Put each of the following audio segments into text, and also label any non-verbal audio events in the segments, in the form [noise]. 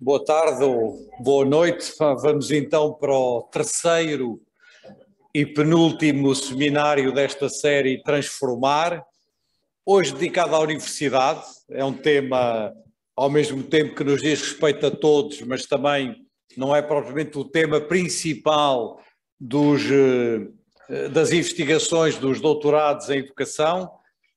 Boa tarde ou boa noite. Vamos então para o terceiro e penúltimo seminário desta série Transformar. Hoje dedicado à universidade. É um tema, ao mesmo tempo que nos diz respeito a todos, mas também não é propriamente o tema principal dos, eh, das investigações dos doutorados em educação.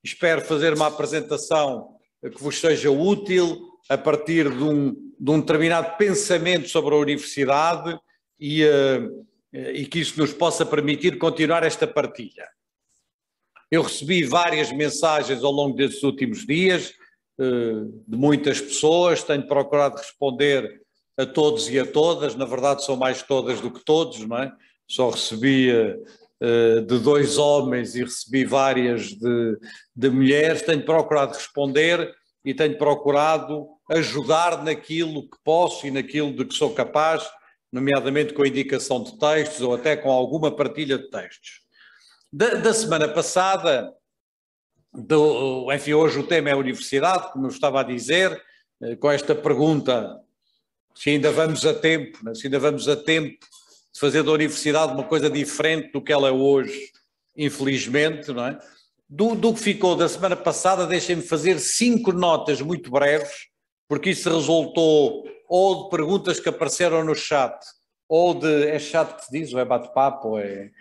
Espero fazer uma apresentação que vos seja útil a partir de um, de um determinado pensamento sobre a universidade e, uh, e que isso nos possa permitir continuar esta partilha. Eu recebi várias mensagens ao longo destes últimos dias uh, de muitas pessoas, tenho procurado responder a todos e a todas, na verdade são mais todas do que todos, não é? Só recebi uh, de dois homens e recebi várias de, de mulheres, tenho procurado responder e tenho procurado ajudar naquilo que posso e naquilo de que sou capaz, nomeadamente com a indicação de textos ou até com alguma partilha de textos. Da, da semana passada, do, enfim, hoje o tema é a universidade, como eu estava a dizer, eh, com esta pergunta se ainda vamos a tempo, né? se ainda vamos a tempo de fazer da universidade uma coisa diferente do que ela é hoje, infelizmente, não é? Do, do que ficou da semana passada, deixem-me fazer cinco notas muito breves, porque isso resultou ou de perguntas que apareceram no chat, ou de. É chat que se diz, ou é bate-papo, é.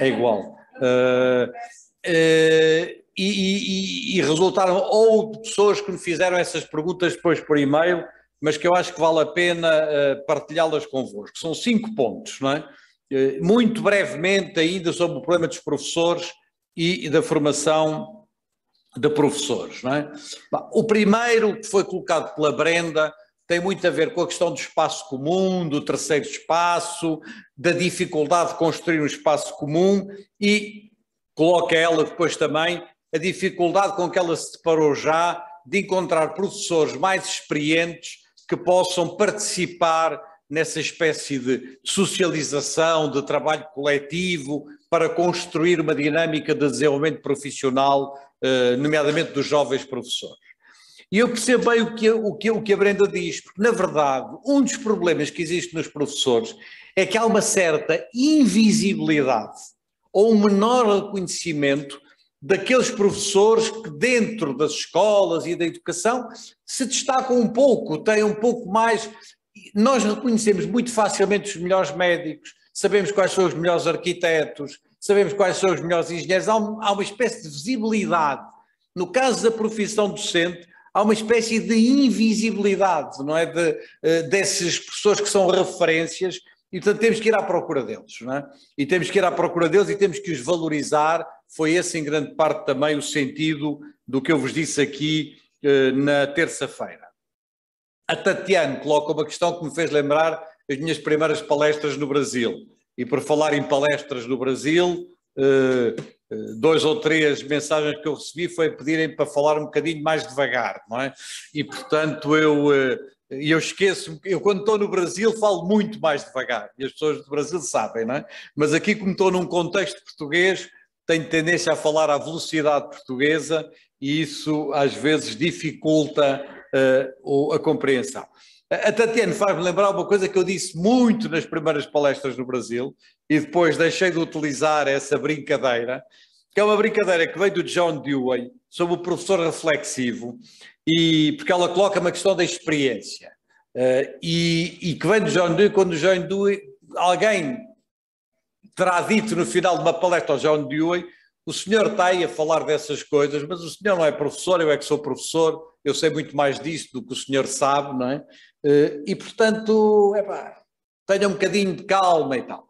É igual. Uh, uh, e, e, e, resultaram ou de pessoas que me fizeram essas perguntas depois por e-mail, mas que eu acho que vale a pena uh, partilhá-las convosco. São cinco pontos, não é? muito brevemente, ainda sobre o problema dos professores e da formação de professores. Não é? O primeiro, que foi colocado pela Brenda, tem muito a ver com a questão do espaço comum, do terceiro espaço, da dificuldade de construir um espaço comum e coloca ela depois também a dificuldade com que ela se deparou já de encontrar professores mais experientes que possam participar nessa espécie de socialização, de trabalho coletivo, para construir uma dinâmica de desenvolvimento profissional, nomeadamente dos jovens professores. E eu percebo bem o que, o, que, o que a Brenda diz, porque, na verdade, um dos problemas que existe nos professores é que há uma certa invisibilidade ou um menor reconhecimento daqueles professores que, dentro das escolas e da educação, se destacam um pouco, têm um pouco mais. Nós reconhecemos muito facilmente os melhores médicos, sabemos quais são os melhores arquitetos, sabemos quais são os melhores engenheiros, há, um, há uma espécie de visibilidade. No caso da profissão docente, há uma espécie de invisibilidade, não é? De, uh, dessas pessoas que são referências e, portanto, temos que ir à procura deles, não é? E temos que ir à procura deles e temos que os valorizar. Foi esse, em grande parte, também o sentido do que eu vos disse aqui uh, na terça-feira. A Tatiane coloca uma questão que me fez lembrar as minhas primeiras palestras no Brasil. E por falar em palestras no Brasil, eh, eh, dois ou três mensagens que eu recebi foi pedirem para falar um bocadinho mais devagar, não é? E portanto eu, eh, eu esqueço, eu quando estou no Brasil falo muito mais devagar, e as pessoas do Brasil sabem, não é? Mas aqui como estou num contexto português, tenho tendência a falar à velocidade portuguesa e isso às vezes dificulta uh, a compreensão. A Tatiana faz-me lembrar uma coisa que eu disse muito nas primeiras palestras no Brasil e depois deixei de utilizar essa brincadeira, que é uma brincadeira que veio do John Dewey sobre o professor reflexivo e porque ela coloca uma questão da experiência. Uh, e, e, que vem do John Dewey quando o John Dewey, alguém terá dito no final de uma palestra ao John Dewey o senhor está aí a falar dessas coisas, mas o senhor não é professor, eu é que sou professor, eu sei muito mais disto do que o senhor sabe, não é? Eh, e, portanto, epá, tenha um bocadinho de calma e tal.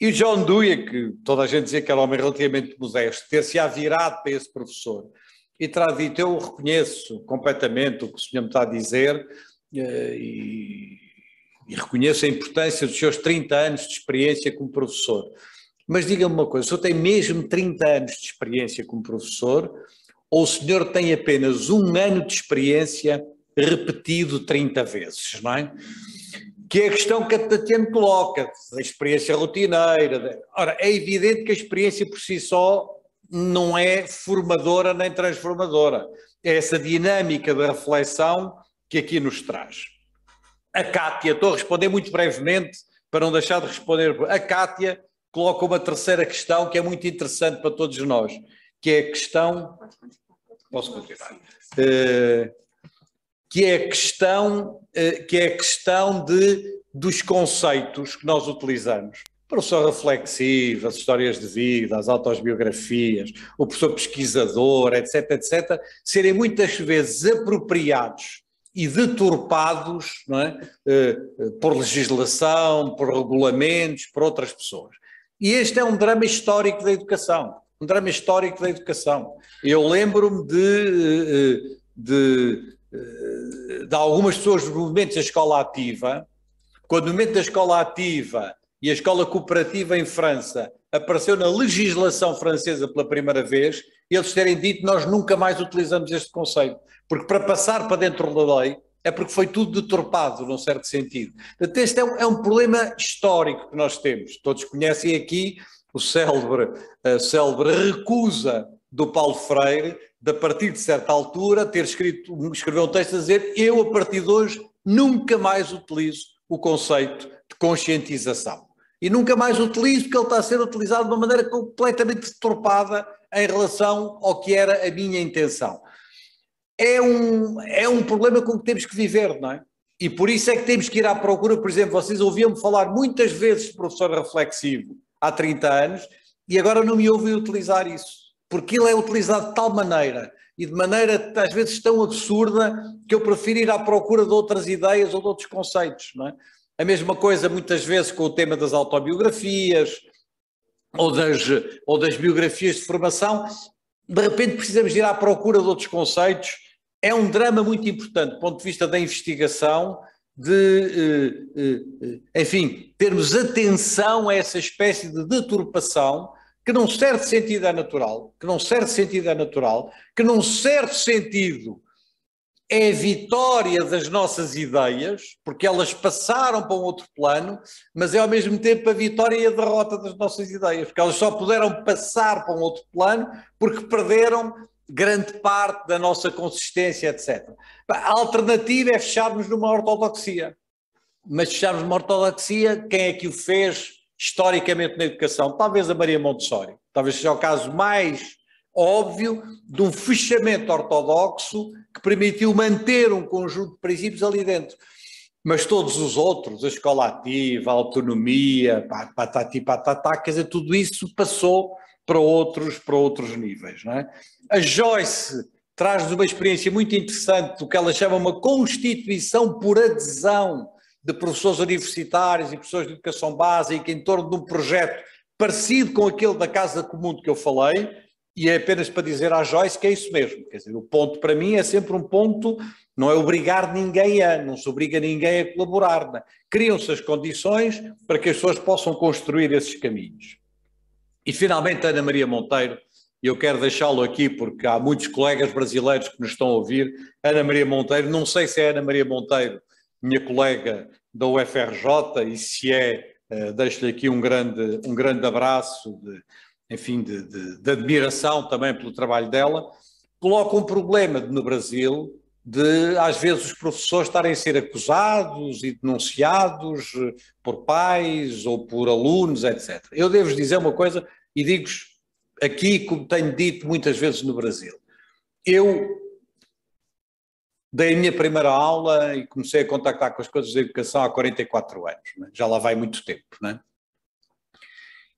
E o John Dewey, que toda a gente dizia que era um homem relativamente modesto, ter-se-á virado para esse professor e terá dito: Eu reconheço completamente o que o senhor me está a dizer eh, e, e reconheço a importância dos seus 30 anos de experiência como professor. Mas diga-me uma coisa: o senhor tem mesmo 30 anos de experiência como professor ou o senhor tem apenas um ano de experiência repetido 30 vezes, não é? Que é a questão que a Tatiana coloca, da experiência rotineira. Ora, é evidente que a experiência por si só não é formadora nem transformadora. É essa dinâmica da reflexão que aqui nos traz. a Cátia, estou a responder muito brevemente, para não deixar de responder, a Cátia coloca uma terceira questão que é muito interessante para todos nós, que é a questão. Posso continuar? Uh, que é a questão, uh, que é a questão de, dos conceitos que nós utilizamos. O professor reflexivo, as histórias de vida, as autobiografias, o professor pesquisador, etc., etc., serem muitas vezes apropriados e deturpados é? Eh, por legislação, por regulamentos, por outras pessoas. E este é um drama histórico da educação, um drama histórico da educação. Eu lembro-me de, eh, de, eh, de, algumas pessoas dos movimentos da escola ativa, quando o movimento da escola ativa e a escola cooperativa em França apareceu na legislação francesa pela primeira vez, eles terem dito nós nunca mais utilizamos este conceito. Porque para passar para dentro da lei é porque foi tudo deturpado, num certo sentido. Este é um, é um problema histórico que nós temos. Todos conhecem aqui o célebre, a célebre recusa do Paulo Freire de, a partir de certa altura, ter escrito, escrever um texto a dizer eu, a partir de hoje, nunca mais utilizo o conceito de conscientização. E nunca mais utilizo porque ele está a ser utilizado de uma maneira completamente deturpada em relação ao que era a minha intenção é um, é um problema com que temos que viver, não é? E por isso é que temos que ir à procura, por exemplo, vocês ouviam-me falar muitas vezes de professor reflexivo há 30 anos e agora não me ouvem utilizar isso, porque ele é utilizado de tal maneira e de maneira às vezes tão absurda que eu prefiro ir à procura de outras ideias ou de outros conceitos, não é? A mesma coisa muitas vezes com o tema das autobiografias ou das, ou das biografias de formação, de repente precisamos ir à procura de outros conceitos é um drama muito importante do ponto de vista da investigação, de, eh, eh, eh, enfim, termos atenção a essa espécie de deturpação que num certo sentido é natural, que num certo sentido é natural, que num certo sentido é a vitória das nossas ideias, porque elas passaram para um outro plano, mas é ao mesmo tempo a vitória e a derrota das nossas ideias, porque elas só puderam passar para um outro plano porque perderam grande parte da nossa consistência, etc. A alternativa é fecharmos numa ortodoxia. Mas fecharmos numa ortodoxia, quem é que o fez historicamente na educação? Talvez a Maria Montessori. Talvez seja o caso mais óbvio de um fechamento ortodoxo que permitiu manter um conjunto de princípios ali dentro. Mas todos os outros, a escola ativa, a autonomia, patati patatá, quer dizer, tudo isso passou para outros, para outros níveis. Não é? A Joyce traz uma experiência muito interessante do que ela chama uma constituição por adesão de professores universitários e professores de educação básica em torno de um projeto parecido com aquele da Casa Comum que eu falei, e é apenas para dizer à Joyce que é isso mesmo. Quer dizer, o ponto para mim é sempre um ponto, não é obrigar ninguém a, não se obriga ninguém a colaborar. É? Criam-se as condições para que as pessoas possam construir esses caminhos. E finalmente, Ana Maria Monteiro, e eu quero deixá-lo aqui porque há muitos colegas brasileiros que nos estão a ouvir. Ana Maria Monteiro, não sei se é Ana Maria Monteiro, minha colega da UFRJ, e se é, uh, deixo-lhe aqui um grande, um grande abraço, de, enfim, de, de, de admiração também pelo trabalho dela. Coloca um problema no Brasil de, às vezes, os professores estarem a ser acusados e denunciados por pais ou por alunos, etc. Eu devo dizer uma coisa e digo-vos aqui, como tenho dito muitas vezes no Brasil. Eu dei a minha primeira aula e comecei a contactar com as coisas da educação há 44 anos, né? já lá vai muito tempo, né?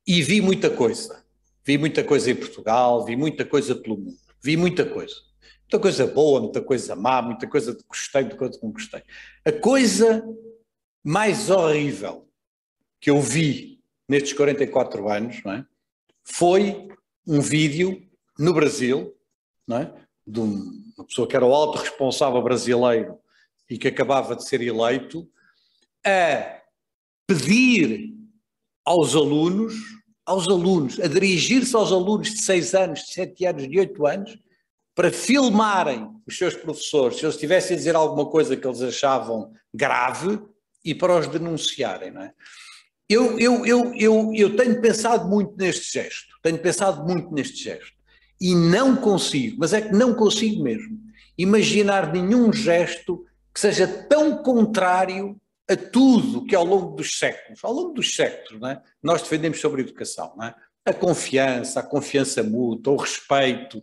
E vi muita coisa. Vi muita coisa em Portugal, vi muita coisa pelo mundo, vi muita coisa. Muita coisa boa, muita coisa má, muita coisa que gostei, muita coisa que não gostei. A coisa mais horrível que eu vi nestes 44 anos é? foi um vídeo no Brasil, é? de uma pessoa que era o alto responsável brasileiro e que acabava de ser eleito, a pedir aos alunos, aos alunos, a dirigir-se aos alunos de 6 anos, de 7 anos, de 8 anos, para filmarem os seus professores, se eles tivessem a dizer alguma coisa que eles achavam grave, e para os denunciarem, não é? Eu, eu, eu, eu, eu tenho pensado muito neste gesto, tenho pensado muito neste gesto e não consigo, mas é que não consigo mesmo, imaginar nenhum gesto que seja tão contrário a tudo que ao longo dos séculos, ao longo dos séculos, é? nós defendemos sobre a educação, é? a confiança, a confiança mútua, o respeito.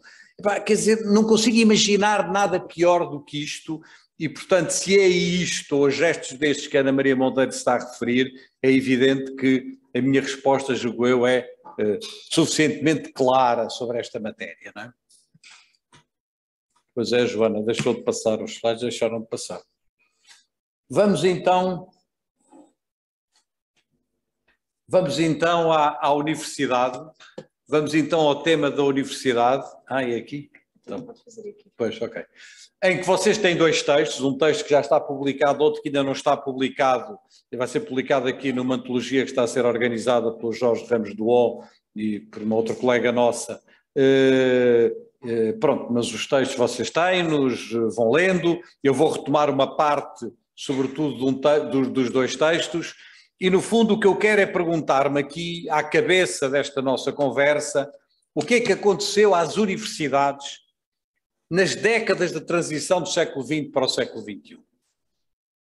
Quer dizer, não consigo imaginar nada pior do que isto, e portanto, se é isto ou gestos destes que Ana Maria Monteiro está a referir, é evidente que a minha resposta, julgo eu, é uh, suficientemente clara sobre esta matéria, não é? Pois é, Joana, deixou de passar os slides, deixaram de passar. Vamos então. Vamos então à, à universidade. Vamos então ao tema da universidade. Ah, é aqui? Então, pois, ok. Em que vocês têm dois textos, um texto que já está publicado, outro que ainda não está publicado, e vai ser publicado aqui numa antologia que está a ser organizada pelo Jorge Ramos do O e por uma outra colega nossa. Uh, uh, pronto, mas os textos vocês têm, nos vão lendo. Eu vou retomar uma parte sobretudo um dos dois textos, e no fundo o que eu quero é perguntar-me aqui, à cabeça desta nossa conversa, o que é que aconteceu às universidades nas décadas de transição do século XX para o século XXI.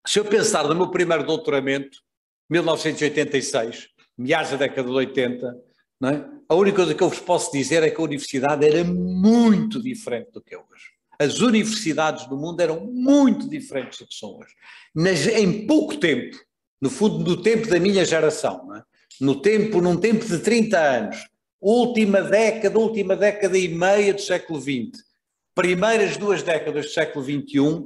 Se eu pensar no meu primeiro doutoramento, 1986, meados da década de 80, é? a única coisa que eu vos posso dizer é que a universidade era muito diferente do que é hoje. As universidades do mundo eram muito diferentes do que são hoje. Nas, em pouco tempo, no fundo, no tempo da minha geração, é? no tempo, num tempo de 30 anos, última década, última década e meia do século XX, primeiras duas décadas do século XXI,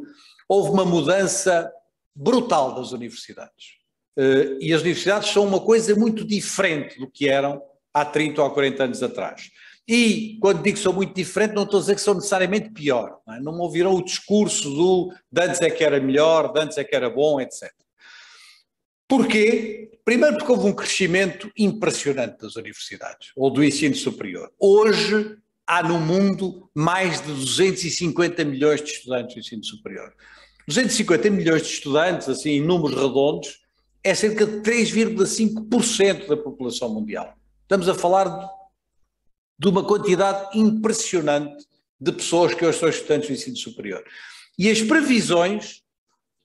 houve uma mudança brutal das universidades. Eh, e as universidades são uma coisa muito diferente do que eram há 30 ou 40 anos atrás. E, quando digo que são muito diferentes, não estou a dizer que são necessariamente pior. Não, é? não ouviram o discurso do de antes é que era melhor, de antes é que era bom, etc. Porquê? Primeiro porque houve um crescimento impressionante das universidades, ou do ensino superior. Hoje há no mundo mais de 250 milhões de estudantes do ensino superior. 250 milhões de estudantes, assim, em números redondos, é cerca de 3,5% da população mundial. Estamos a falar de uma quantidade impressionante de pessoas que hoje são estudantes do ensino superior. E as previsões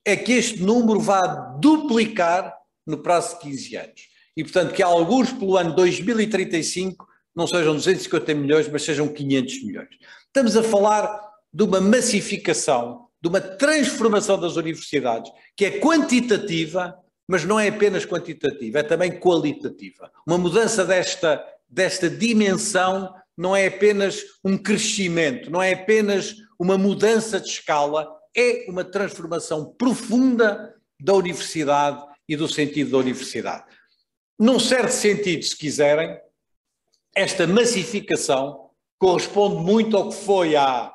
é que este número vá duplicar no prazo de 15 anos. E, portanto, que alguns pelo ano 2035 não sejam 250 milhões, mas sejam 500 milhões. Estamos a falar de uma massificação, de uma transformação das universidades, que é quantitativa, mas não é apenas quantitativa, é também qualitativa. Uma mudança desta desta dimensão não é apenas um crescimento, não é apenas uma mudança de escala, é uma transformação profunda da universidade e do sentido da universidade. Num certo sentido, se quiserem, esta massificação corresponde muito ao que foi há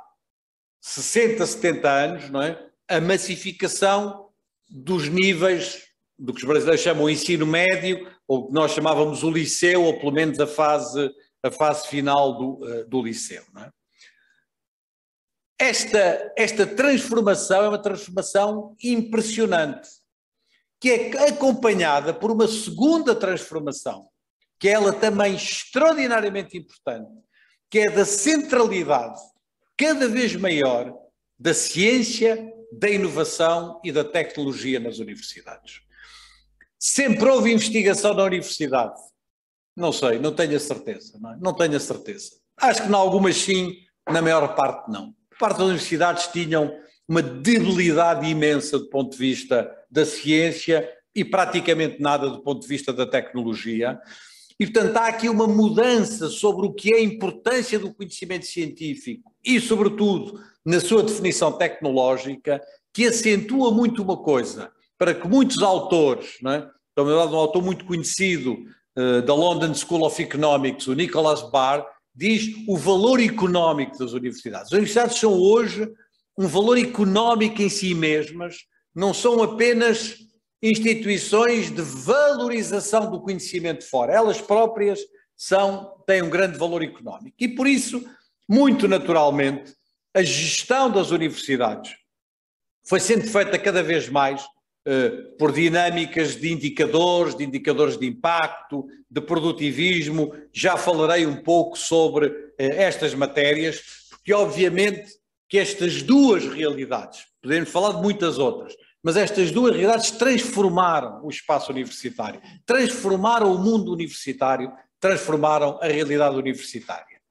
60, 70 anos, não é? A massificação dos níveis do que os brasileiros chamam ensino médio, ou que nós chamávamos o liceu, ou pelo menos a fase, a fase final do, uh, do liceu. É? Esta, esta transformação é uma transformação impressionante, que é acompanhada por uma segunda transformação, que é ela também extraordinariamente importante, que é da centralidade cada vez maior da ciência, da inovação e da tecnologia nas universidades. Sempre houve investigação na universidade. Não sei, não tenho a certeza. Não, é? não tenho a certeza. Acho que em algumas sim, na maior parte não. Parte das universidades tinham uma debilidade imensa do ponto de vista da ciência e praticamente nada do ponto de vista da tecnologia. E, portanto, há aqui uma mudança sobre o que é a importância do conhecimento científico e, sobretudo, na sua definição tecnológica, que acentua muito uma coisa para que muitos autores, não é? Então, um autor muito conhecido uh, da London School of Economics, o Nicholas Barr, diz o valor económico das universidades. As universidades são hoje um valor económico em si mesmas, não são apenas instituições de valorização do conhecimento fora. Elas próprias são, têm um grande valor económico. E por isso, muito naturalmente, a gestão das universidades foi sendo feita cada vez mais eh, por dinâmicas de indicadores, de indicadores de impacto, de produtivismo. Já falarei um pouco sobre eh, estas matérias, porque obviamente que estas duas realidades, podemos falar de muitas outras, mas estas duas realidades transformaram o espaço universitário, transformaram o mundo universitário, transformaram a realidade universitária.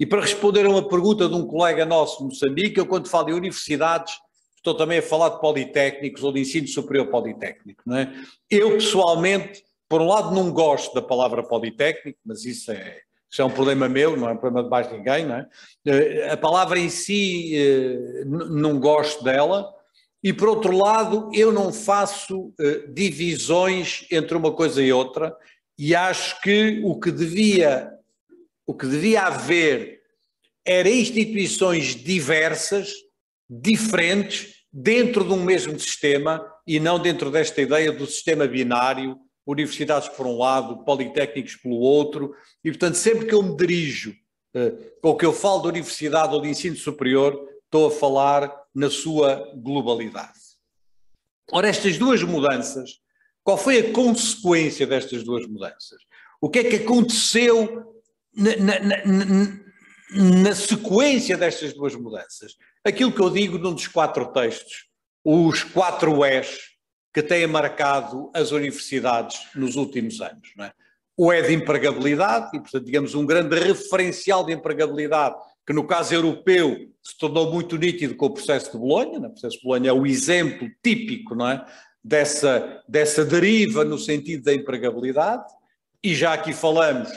E para responder a uma pergunta de um colega nosso de Moçambique, eu quando falo em universidades, estou também a falar de politécnicos ou de ensino superior politécnico. Não é? Eu, pessoalmente, por um lado, não gosto da palavra politécnico, mas isso é, isso é um problema meu, não é um problema de mais ninguém. Não é? Eh, a palavra em si, eh, não gosto dela. E, por outro lado, eu não faço eh, divisões entre uma coisa e outra e acho que o que devia, o que devia haver era instituições diversas, diferentes, dentro de um mesmo sistema e não dentro desta ideia do sistema binário, universidades por um lado, politécnicos pelo outro, e portanto sempre que eu me dirijo, eh, ou que eu falo de universidade ou de ensino superior, estou a falar na sua globalidade. Ora, estas duas mudanças, qual foi a consequência destas duas mudanças? O que é que aconteceu na, na, na, na sequência destas duas mudanças? aquilo que eu digo num dos quatro textos, os quatro E's que têm marcado as universidades nos últimos anos. É? O E de empregabilidade, e portanto, digamos, um grande referencial de empregabilidade, que no caso europeu se tornou muito nítido com o processo de Bolonha, né? o processo de Bolonha é o exemplo típico não é? dessa, dessa deriva no sentido da empregabilidade, e já aqui falamos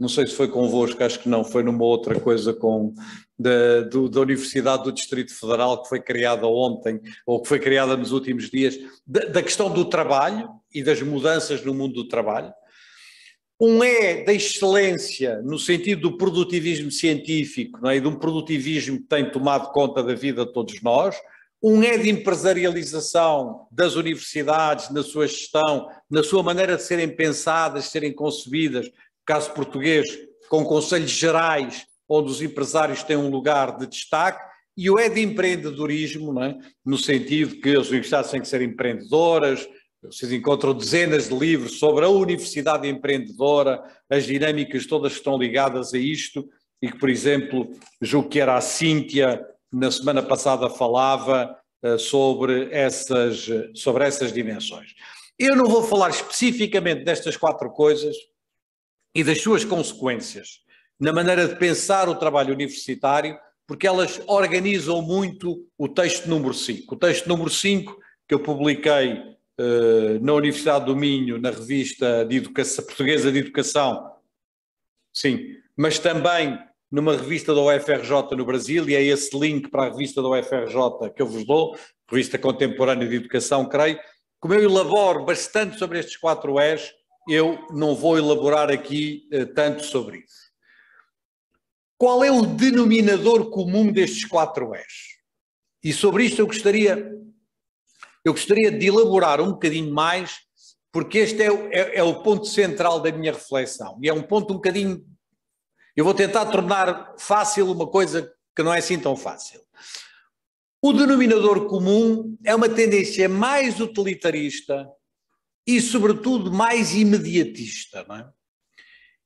não sei se foi convosco, acho que não, foi numa outra coisa com da, do, da Universidade do Distrito Federal que foi criada ontem, ou que foi criada nos últimos dias, da, da questão do trabalho e das mudanças no mundo do trabalho. Um é da excelência no sentido do produtivismo científico não é? e de um produtivismo que tem tomado conta da vida de todos nós. Um é de empresarialização das universidades, na sua gestão, na sua maneira de serem pensadas, de serem concebidas, caso português, com conselhos gerais, onde os empresários têm um lugar de destaque, e o é de empreendedorismo, é? no sentido que as universidades têm que ser empreendedoras, vocês encontram dezenas de livros sobre a universidade empreendedora, as dinâmicas todas que estão ligadas a isto, e que, por exemplo, julgo que era a Cíntia, na semana passada falava uh, sobre, essas, sobre essas dimensões. Eu não vou falar especificamente destas quatro coisas, e das suas consequências na maneira de pensar o trabalho universitário, porque elas organizam muito o texto número 5. O texto número 5, que eu publiquei uh, na Universidade do Minho, na revista de Educação, Portuguesa de Educação, sim, mas também numa revista da UFRJ no Brasil, e é esse link para a revista da UFRJ que eu vos dou, revista contemporânea de educação, creio, como eu elaboro bastante sobre estes quatro E's, eu não vou elaborar aqui uh, tanto sobre isso. Qual é o denominador comum destes quatro E's? E sobre isto eu gostaria, eu gostaria de elaborar um bocadinho mais, porque este é, é, é o ponto central da minha reflexão. E é um ponto um bocadinho. Eu vou tentar tornar fácil uma coisa que não é assim tão fácil. O denominador comum é uma tendência mais utilitarista e, sobretudo, mais imediatista. Não é?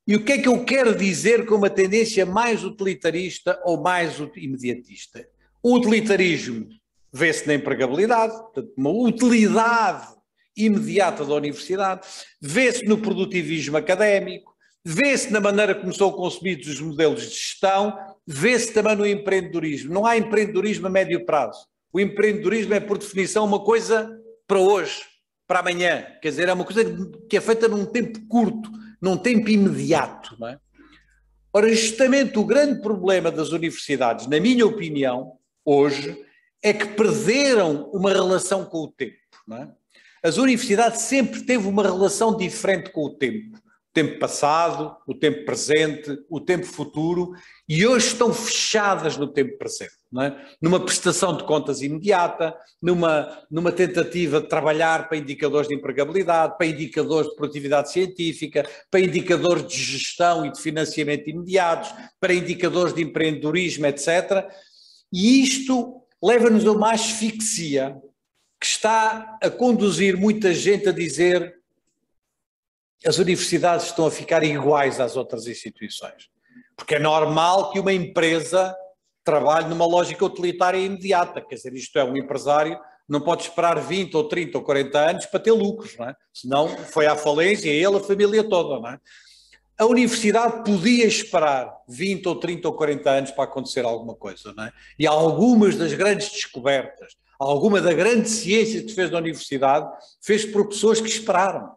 E o que é que eu quero dizer com uma tendência mais utilitarista ou mais imediatista? O utilitarismo vê-se na empregabilidade, uma utilidade imediata da universidade, vê-se no produtivismo académico, vê-se na maneira como são concebidos os modelos de gestão, vê-se também no empreendedorismo. Não há empreendedorismo a médio prazo. O empreendedorismo é, por definição, uma coisa para hoje para amanhã. Quer dizer, é uma coisa que é feita num tempo curto, num tempo imediato. Não é? Ora, justamente o grande problema das universidades, na minha opinião, hoje, é que perderam uma relação com o tempo. É? As universidades sempre teve uma relação diferente com o tempo tempo passado, o tempo presente, o tempo futuro, e hoje estão fechadas no tempo presente, é? numa prestação de contas imediata, numa, numa tentativa de trabalhar para indicadores de empregabilidade, para indicadores de produtividade científica, para indicadores de gestão e de financiamento imediatos, para indicadores de empreendedorismo, etc. E isto leva-nos a uma asfixia que está a conduzir muita gente a dizer as universidades estão a ficar iguais às outras instituições. Porque é normal que uma empresa trabalho numa lógica utilitária imediata, quer dizer, isto é, um empresário não pode esperar 20 ou 30 ou 40 anos para ter lucros, não é? senão foi à falência ele, a família toda. Não é? A universidade podia esperar 20 ou 30 ou 40 anos para acontecer alguma coisa, não é? E algumas das grandes descobertas, alguma da grande ciência que fez na universidade, fez por pessoas que esperaram.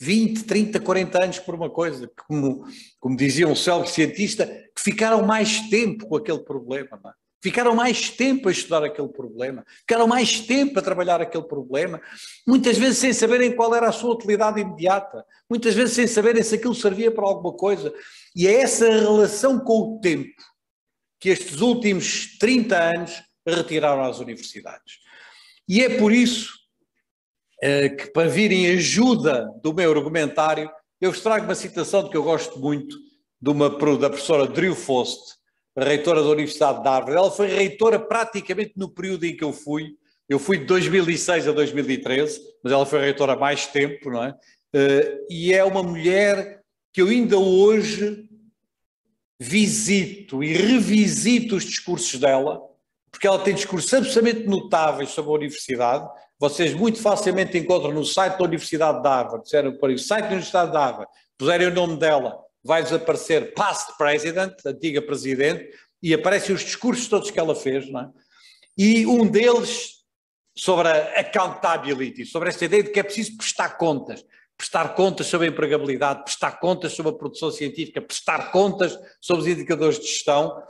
20, 30, 40 anos por uma coisa, como, como dizia um célebre cientista, que ficaram mais tempo com aquele problema, é? ficaram mais tempo a estudar aquele problema, ficaram mais tempo a trabalhar aquele problema, muitas vezes sem saberem qual era a sua utilidade imediata, muitas vezes sem saberem se aquilo servia para alguma coisa. E é essa relação com o tempo que estes últimos 30 anos retiraram às universidades. E é por isso que para vir em ajuda do meu argumentário, eu vos trago uma citação de que eu gosto muito, de uma, da professora Drew Fost, reitora da Universidade de Harvard. Ela foi reitora praticamente no período em que eu fui. Eu fui de 2006 a 2013, mas ela foi reitora há mais tempo, não é? Eh, e é uma mulher que eu ainda hoje visito e revisito os discursos dela, porque ela tem discursos absolutamente notáveis sobre a universidade, vocês muito facilmente encontram no site da Universidade de Harvard, disseram site da Universidade de Harvard, puserem o nome dela, vai desaparecer past president, antiga presidente, e aparecem os discursos todos que ela fez, não é? E um deles sobre a accountability, sobre esta ideia de que é preciso prestar contas, prestar contas sobre a empregabilidade, prestar contas sobre a produção científica, prestar contas sobre os indicadores de gestão,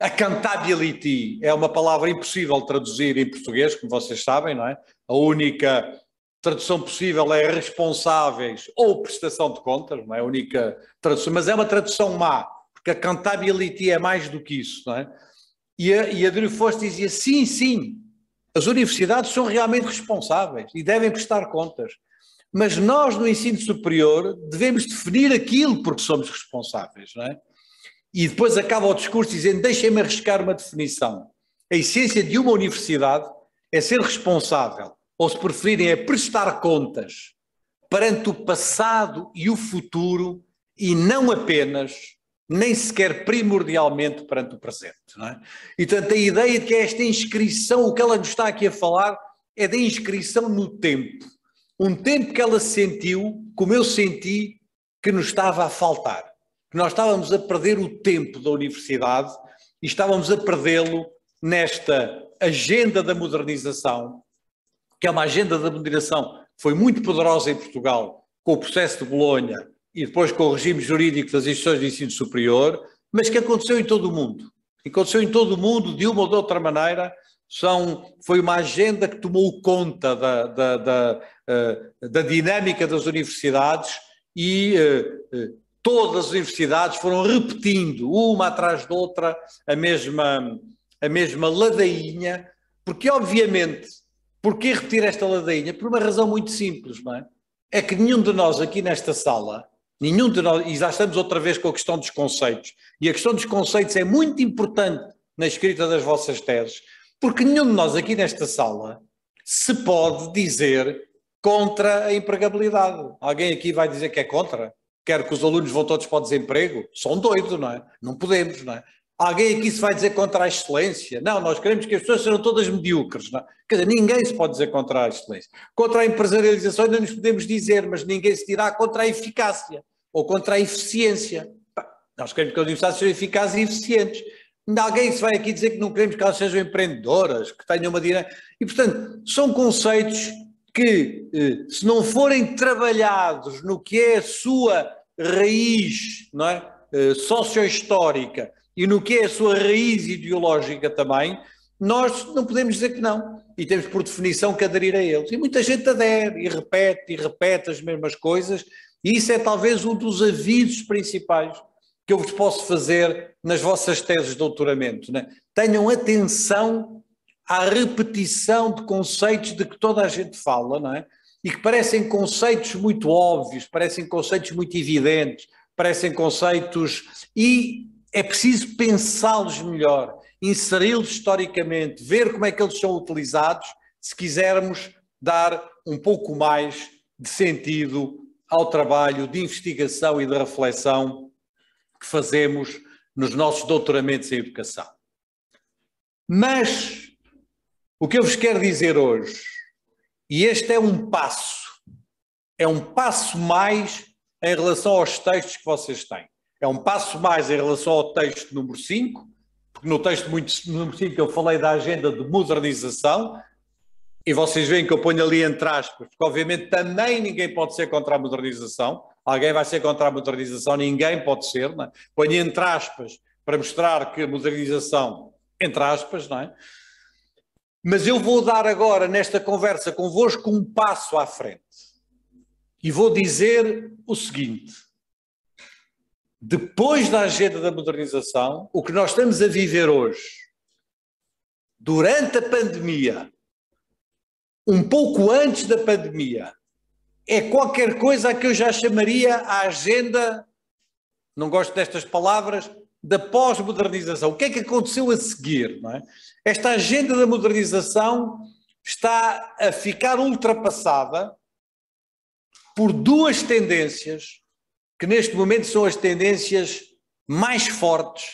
Accountability é uma palavra impossível de traduzir em português, como vocês sabem, não é? A única tradução possível é responsáveis ou prestação de contas, não é a única tradução, mas é uma tradução má, porque accountability é mais do que isso, não é? E a, e a dizia, sim, sim, as universidades são realmente responsáveis e devem prestar contas, mas nós no ensino superior devemos definir aquilo porque somos responsáveis, não é? E depois acaba o discurso dizendo: deixem-me arriscar uma definição. A essência de uma universidade é ser responsável, ou se preferirem, é prestar contas perante o passado e o futuro e não apenas, nem sequer primordialmente perante o presente. Não é? E portanto, a ideia de que esta inscrição, o que ela nos está aqui a falar, é da inscrição no tempo. Um tempo que ela sentiu, como eu senti, que nos estava a faltar nós estávamos a perder o tempo da universidade e estávamos a perdê-lo nesta agenda da modernização, que é uma agenda da modernização que foi muito poderosa em Portugal com o processo de Bolonha e depois com o regime jurídico das instituições de ensino superior, mas que aconteceu em todo o mundo. Aconteceu em todo o mundo, de uma ou de outra maneira, são, foi uma agenda que tomou conta da, da, da, eh, da dinâmica das universidades e uh, todas as universidades foram repetindo, uma atrás de outra, a mesma, a mesma ladainha, porque obviamente, porquê repetir esta ladainha? Por uma razão muito simples, não é? É que nenhum de nós aqui nesta sala, nenhum de nós, e já estamos outra vez com a questão dos conceitos, e a questão dos conceitos é muito importante na escrita das vossas teses, porque nenhum de nós aqui nesta sala se pode dizer contra a empregabilidade. Alguém aqui vai dizer que é contra? Quer que os alunos vão todos para o desemprego, são doidos, não é? Não podemos, não é? Alguém aqui se vai dizer contra a excelência? Não, nós queremos que as pessoas sejam todas medíocres. Não é? Quer dizer, ninguém se pode dizer contra a excelência. Contra a empresarialização ainda nos podemos dizer, mas ninguém se dirá contra a eficácia ou contra a eficiência. Nós queremos que as universidades sejam eficazes e eficientes. Alguém se vai aqui dizer que não queremos que elas sejam empreendedoras, que tenham uma dinâmica. E, portanto, são conceitos que, eh, se não forem trabalhados no que é a sua raiz não é? Eh, sociohistórica e no que é a sua raiz ideológica também, nós não podemos dizer que não. E temos, por definição, que aderir a eles. E muita gente adere e repete e repete as mesmas coisas, e isso é talvez um dos avisos principais que eu vos posso fazer nas vossas teses de doutoramento. É? Tenham atenção à repetição de conceitos de que toda a gente fala, não é? E que parecem conceitos muito óbvios, parecem conceitos muito evidentes, parecem conceitos. E é preciso pensá-los melhor, inseri-los historicamente, ver como é que eles são utilizados, se quisermos dar um pouco mais de sentido ao trabalho de investigação e de reflexão que fazemos nos nossos doutoramentos em educação. Mas o que eu vos quero dizer hoje, e este é um passo, é um passo mais em relação aos textos que vocês têm. É um passo mais em relação ao texto número 5, porque no texto número 5 eu falei da agenda de modernização, e vocês veem que eu ponho ali entre aspas, porque obviamente também ninguém pode ser contra a modernização, alguém vai ser contra a modernização, ninguém pode ser, não é? ponho entre aspas para mostrar que a modernização, entre aspas, não é? Mas eu vou dar agora nesta conversa convosco um passo à frente. E vou dizer o seguinte: depois da agenda da modernização, o que nós estamos a viver hoje, durante a pandemia, um pouco antes da pandemia, é qualquer coisa que eu já chamaria a agenda, não gosto destas palavras, da pós-modernização. O que é que aconteceu a seguir? É? Esta agenda da modernização está a ficar ultrapassada por duas tendências que neste momento são as tendências mais fortes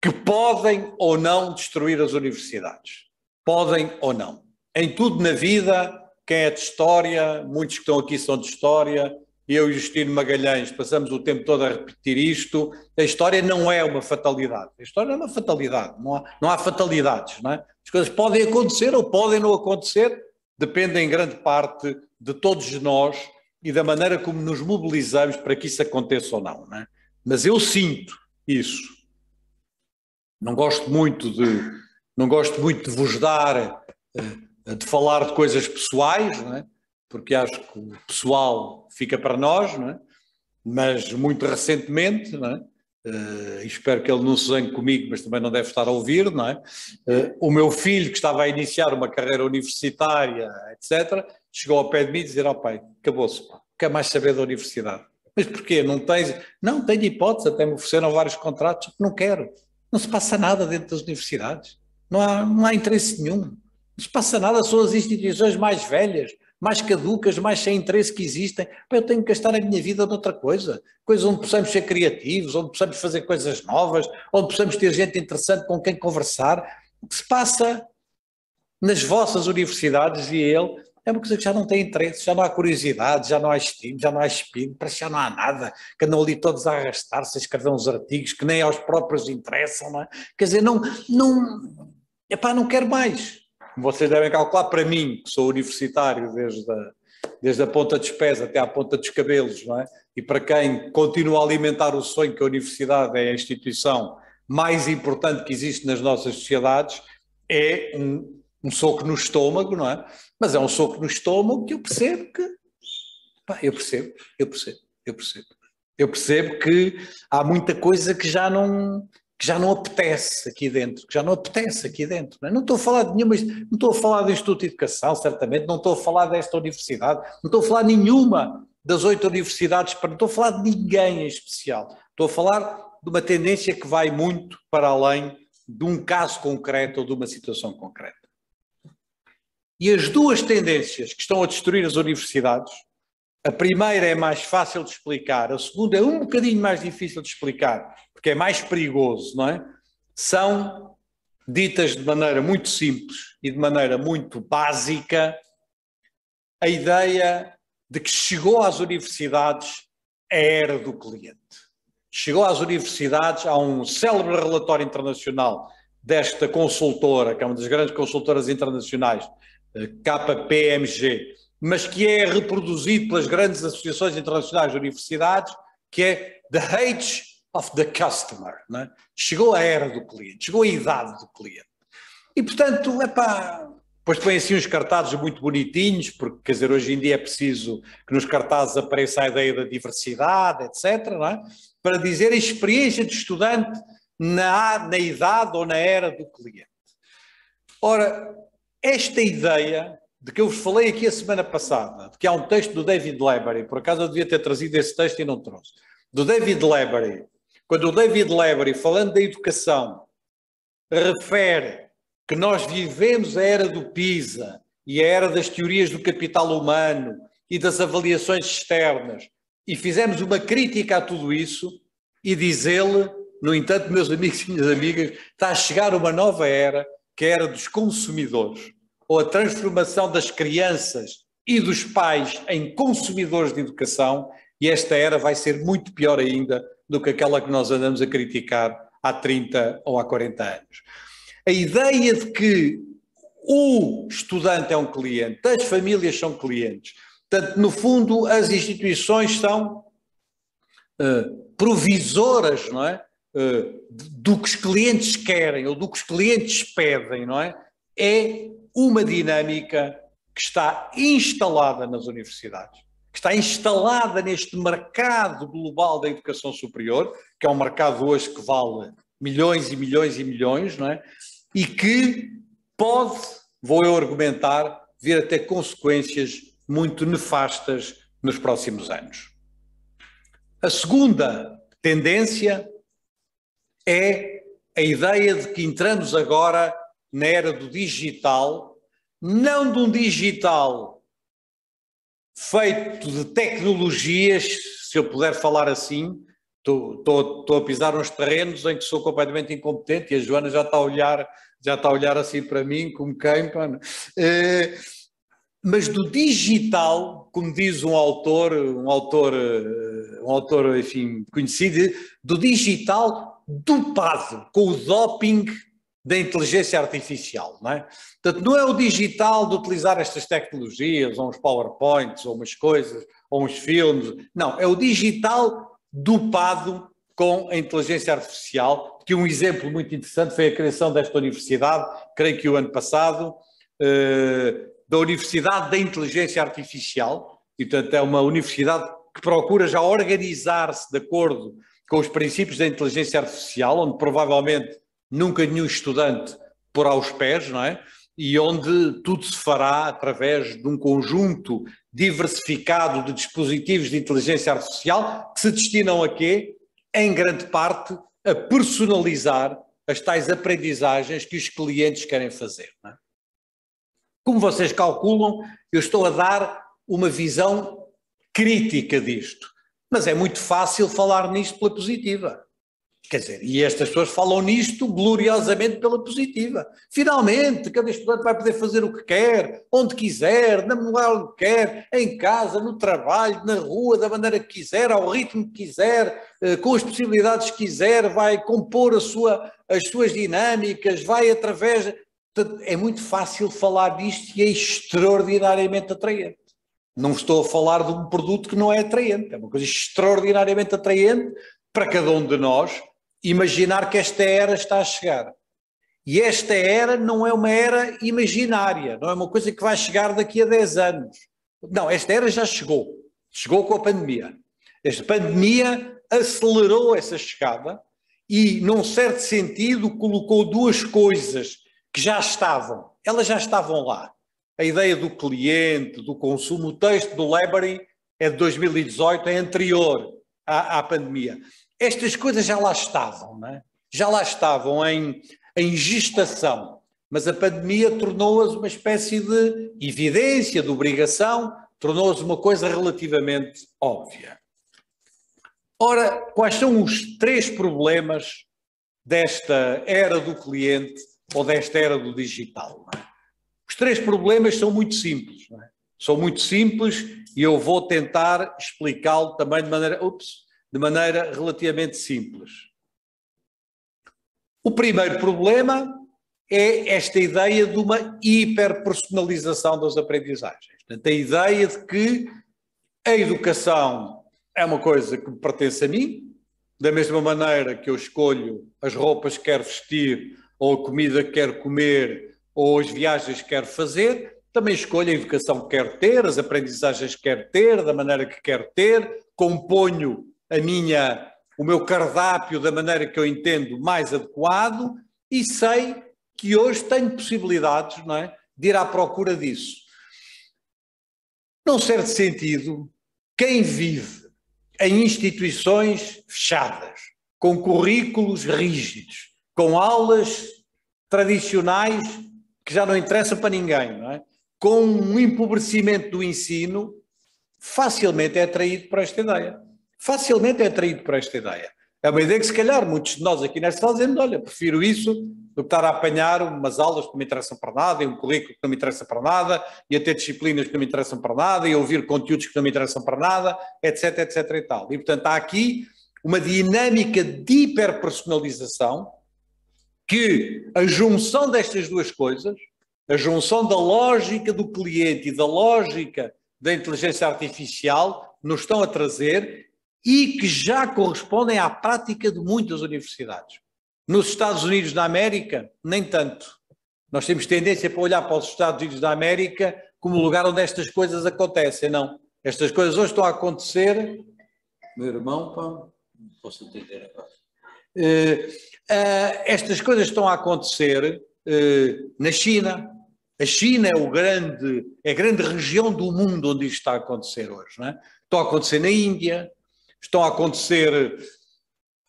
que podem ou não destruir as universidades. Podem ou não. Em tudo na vida, quem é de história, muitos que estão aqui são de história, eu e Justino Magalhães passamos o tempo todo a repetir isto, a história não é uma fatalidade. A história não é uma fatalidade, não há, não há fatalidades. Não é? As coisas podem acontecer ou podem não acontecer, dependem em grande parte de todos nós e da maneira como nos mobilizamos para que isso aconteça ou não. não é? Mas eu sinto isso. Não gosto muito de, não gosto muito de vos dar uh, de falar de coisas pessoais, é? Porque acho que o pessoal fica para nós, é? mas muito recentemente, uh, espero que ele não se zangue comigo, mas também não deve estar a ouvir, não é? Uh, o meu filho, que estava a iniciar uma carreira universitária, etc., chegou ao pé de mim e dizer, ó oh, pai, acabou-se, quer mais saber da universidade. Mas porquê? Não tens? Não, tenho hipótese, até me ofereceram vários contratos, não quero. Não se passa nada dentro das universidades. Não há, não há interesse nenhum. Não se passa nada, são as instituições mais velhas, mais caducas, mais sem interesse que existem. Eu tenho que gastar a minha vida noutra coisa. Coisas onde possamos ser criativos, onde possamos fazer coisas novas, onde possamos ter gente interessante com quem conversar. O que se passa nas vossas universidades, e ele, é uma coisa que já não tem interesse, já não há curiosidade, já não há estímulo, já não há espírito, que já não há nada, que andam ali todos a arrastar-se, a escrever uns artigos que nem aos próprios interessam, não é? Quer dizer, não, não, epá, não quero mais vocês devem calcular, para mim, que sou universitário desde a, desde a ponta dos pés até à ponta dos cabelos, não é? E para quem continua a alimentar o sonho que a universidade é a instituição mais importante que existe nas nossas sociedades, é um, um soco no estômago, não é? Mas é um soco no estômago que eu percebo que. Pá, eu percebo, eu percebo, eu percebo. Eu percebo que há muita coisa que já não, que já não apetece aqui dentro, que já não apetece aqui dentro. Não, é? não estou a falar de nenhuma, não estou a falar do Instituto de Educação, certamente, não estou a falar desta universidade, não estou a falar nenhuma das oito universidades, não estou a falar de ninguém em especial. Estou a falar de uma tendência que vai muito para além de um caso concreto ou de uma situação concreta. E as duas tendências que estão a destruir as universidades, a primeira é mais fácil de explicar, a segunda é um bocadinho mais difícil de explicar, porque é mais perigoso, não é? São ditas de maneira muito simples e de maneira muito básica a ideia de que chegou às universidades a era do cliente. Chegou às universidades, há um célebre relatório internacional desta consultora, que é uma das grandes consultoras internacionais, eh, KPMG, mas que é reproduzido pelas grandes associações internacionais de universidades, que é The Age of the customer. Né? Chegou a era do cliente, chegou a idade do cliente. E, portanto, é pá. Depois põe assim uns cartazes muito bonitinhos, porque, quer dizer, hoje em dia é preciso que nos cartazes apareça a ideia da diversidade, etc., é? para dizer a experiência de estudante na, na idade ou na era do cliente. Ora, esta ideia de que eu vos falei aqui a semana passada, de que há um texto do David Lebery, por acaso eu devia ter trazido esse texto e não trouxe, do David Lebery, quando o David Lebery, falando da educação, refere que nós vivemos a era do PISA e a era das teorias do capital humano e das avaliações externas, e fizemos uma crítica a tudo isso, e diz ele No entanto, meus amigos e minhas amigas, está a chegar uma nova era, que é a era dos consumidores, ou a transformação das crianças e dos pais em consumidores de educação, e esta era vai ser muito pior ainda do que aquela que nós andamos a criticar há 30 ou há 40 anos. A ideia de que o estudante é um cliente, as famílias são clientes, portanto, no fundo, as instituições são uh, provisoras, não é? Uh, do que os clientes querem ou do que os clientes pedem, não é? É uma dinâmica que está instalada nas universidades, que está instalada neste mercado global da educação superior, que é um mercado hoje que vale milhões e milhões e milhões, não é? E que pode, vou eu argumentar, vir a ter consequências muito nefastas nos próximos anos. A segunda tendência é a ideia de que entramos agora na era do digital não de um digital feito de tecnologias, se eu puder falar assim, estou a pisar uns terrenos em que sou completamente incompetente e a Joana já está a olhar, já está a olhar assim para mim, como quem, é, mas do digital, como diz um autor, um autor, eh, um autor, enfim, conhecido, do digital dopado com o doping da inteligência artificial, não é? Portanto, não é o digital de utilizar estas tecnologias, ou uns PowerPoints, ou umas coisas, ou uns filmes, não, é o digital dopado com a inteligência artificial, que um exemplo muito interessante foi a criação desta universidade, creio que o ano passado, eh, da Universidade da Inteligência Artificial, e portanto é uma universidade que procura já organizar-se de acordo com os princípios da inteligência artificial, onde provavelmente nunca nenhum estudante porá os pés, não é? E onde tudo se fará através de um conjunto diversificado de dispositivos de inteligência artificial que se destinam a quê? Em grande parte a personalizar as tais aprendizagens que os clientes querem fazer. É? Como vocês calculam, eu estou a dar uma visão crítica disto, mas é muito fácil falar nisto pela positiva. Quer dizer, e estas pessoas falam nisto gloriosamente pela positiva. Finalmente, cada estudante vai poder fazer o que quer, onde quiser, na lugar onde quer, em casa, no trabalho, na rua, da maneira que quiser, ao ritmo que quiser, eh, com as possibilidades que quiser, vai compor a sua, as suas dinâmicas, vai através. É muito fácil falar disto e é extraordinariamente atraente. Não estou a falar de um produto que não é atraente, é uma coisa extraordinariamente atraente para cada um de nós imaginar que esta era está a chegar. E esta era não é uma era imaginária, não é uma coisa que vai chegar daqui a 10 anos. Não, esta era já chegou. Chegou com a pandemia. Esta pandemia acelerou essa chegada e, num certo sentido, colocou duas coisas que já estavam. Elas já estavam lá. A ideia do cliente, do consumo. O texto do Lebery é de 2018, é anterior à, à pandemia estas coisas já lá estavam, é? já lá estavam em, em gestação, mas a pandemia tornou-as uma espécie de evidência, de obrigação, tornou-as uma coisa relativamente óbvia. Ora, quais são os três problemas desta era do cliente ou desta era do digital? É? Os três problemas são muito simples, é? são muito simples e eu vou tentar explicá-lo também de maneira. Ups, de maneira relativamente simples. O primeiro problema é esta ideia de uma hiperpersonalização das aprendizagens. Portanto, a ideia de que a educação é uma coisa que pertence a mim, da mesma maneira que eu escolho as roupas que quero vestir, ou a comida que quero comer, ou as viagens que quero fazer, também escolho a educação que quero ter, as aprendizagens que quero ter, da maneira que quero ter, componho a minha, o meu cardápio da maneira que eu entendo mais adequado e sei que hoje tenho possibilidades não é, de ir à procura disso. Num certo sentido, quem vive em instituições fechadas, com currículos rígidos, com aulas tradicionais que já não interessam para ninguém, não é? com um empobrecimento do ensino, facilmente é atraído por esta ideia facilmente é atraído por esta ideia. É uma ideia que, se calhar, muitos de nós aqui nesta sala dizemos: olha, prefiro isso do que estar a apanhar umas aulas que não me interessam para nada, e um currículo que não me interessa para nada, e a ter disciplinas que não me interessam para nada, e ouvir conteúdos que não me interessam para nada, etc, etc e tal. E, portanto, há aqui uma dinâmica de hiperpersonalização que a junção destas duas coisas, a junção da lógica do cliente e da lógica da inteligência artificial, nos estão a trazer e que já correspondem à prática de muitas universidades. Nos Estados Unidos da América, nem tanto. Nós temos tendência para olhar para os Estados Unidos da América como lugar onde estas coisas acontecem. Não. Estas coisas hoje estão a acontecer. Meu irmão, pá, não posso entender agora. Uh, uh, estas coisas estão a acontecer uh, na China. A China é, o grande, é a grande região do mundo onde isto está a acontecer hoje. Não é? Estão a acontecer na Índia, estão a acontecer,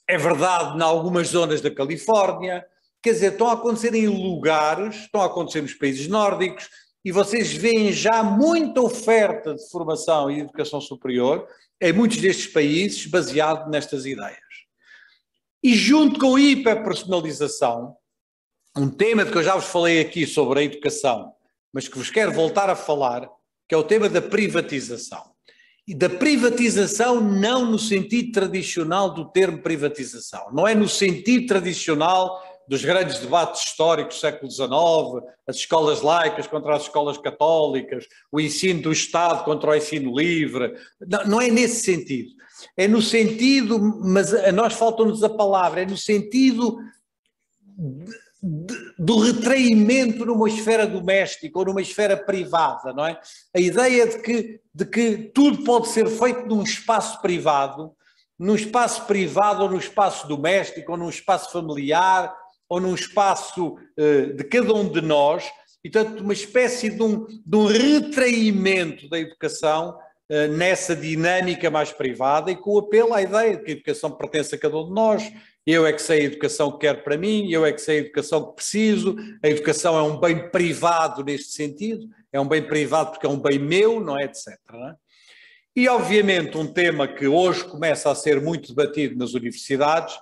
é verdade, em algumas zonas da Califórnia, quer dizer, estão a acontecer em lugares, estão a acontecer nos países nórdicos, e vocês veem já muita oferta de formação e educação superior em muitos destes países baseado nestas ideias. E junto com a hiperpersonalização, um tema de que eu já vos falei aqui sobre a educação, mas que vos quero voltar a falar, que é o tema da privatização da privatização não no sentido tradicional do termo privatização, não é no sentido tradicional dos grandes debates históricos do século XIX, as escolas laicas contra as escolas católicas, o ensino do Estado contra o ensino livre, não, não é nesse sentido. É no sentido, mas a nós falta-nos a palavra, é no sentido do retraimento numa esfera doméstica ou numa esfera privada, não é? A ideia de que, de que tudo pode ser feito num espaço privado, num espaço privado ou num espaço doméstico ou num espaço familiar ou num espaço uh, de cada um de nós, e portanto uma espécie de um, de um retraimento da educação uh, nessa dinâmica mais privada e com o apelo à ideia de que a educação pertence a cada um de nós, eu é que sei a educação que quero para mim, eu é que sei a educação que preciso, a educação é um bem privado neste sentido, é um bem privado porque é um bem meu, não é, etc. É? E, obviamente, um tema que hoje começa a ser muito debatido nas universidades,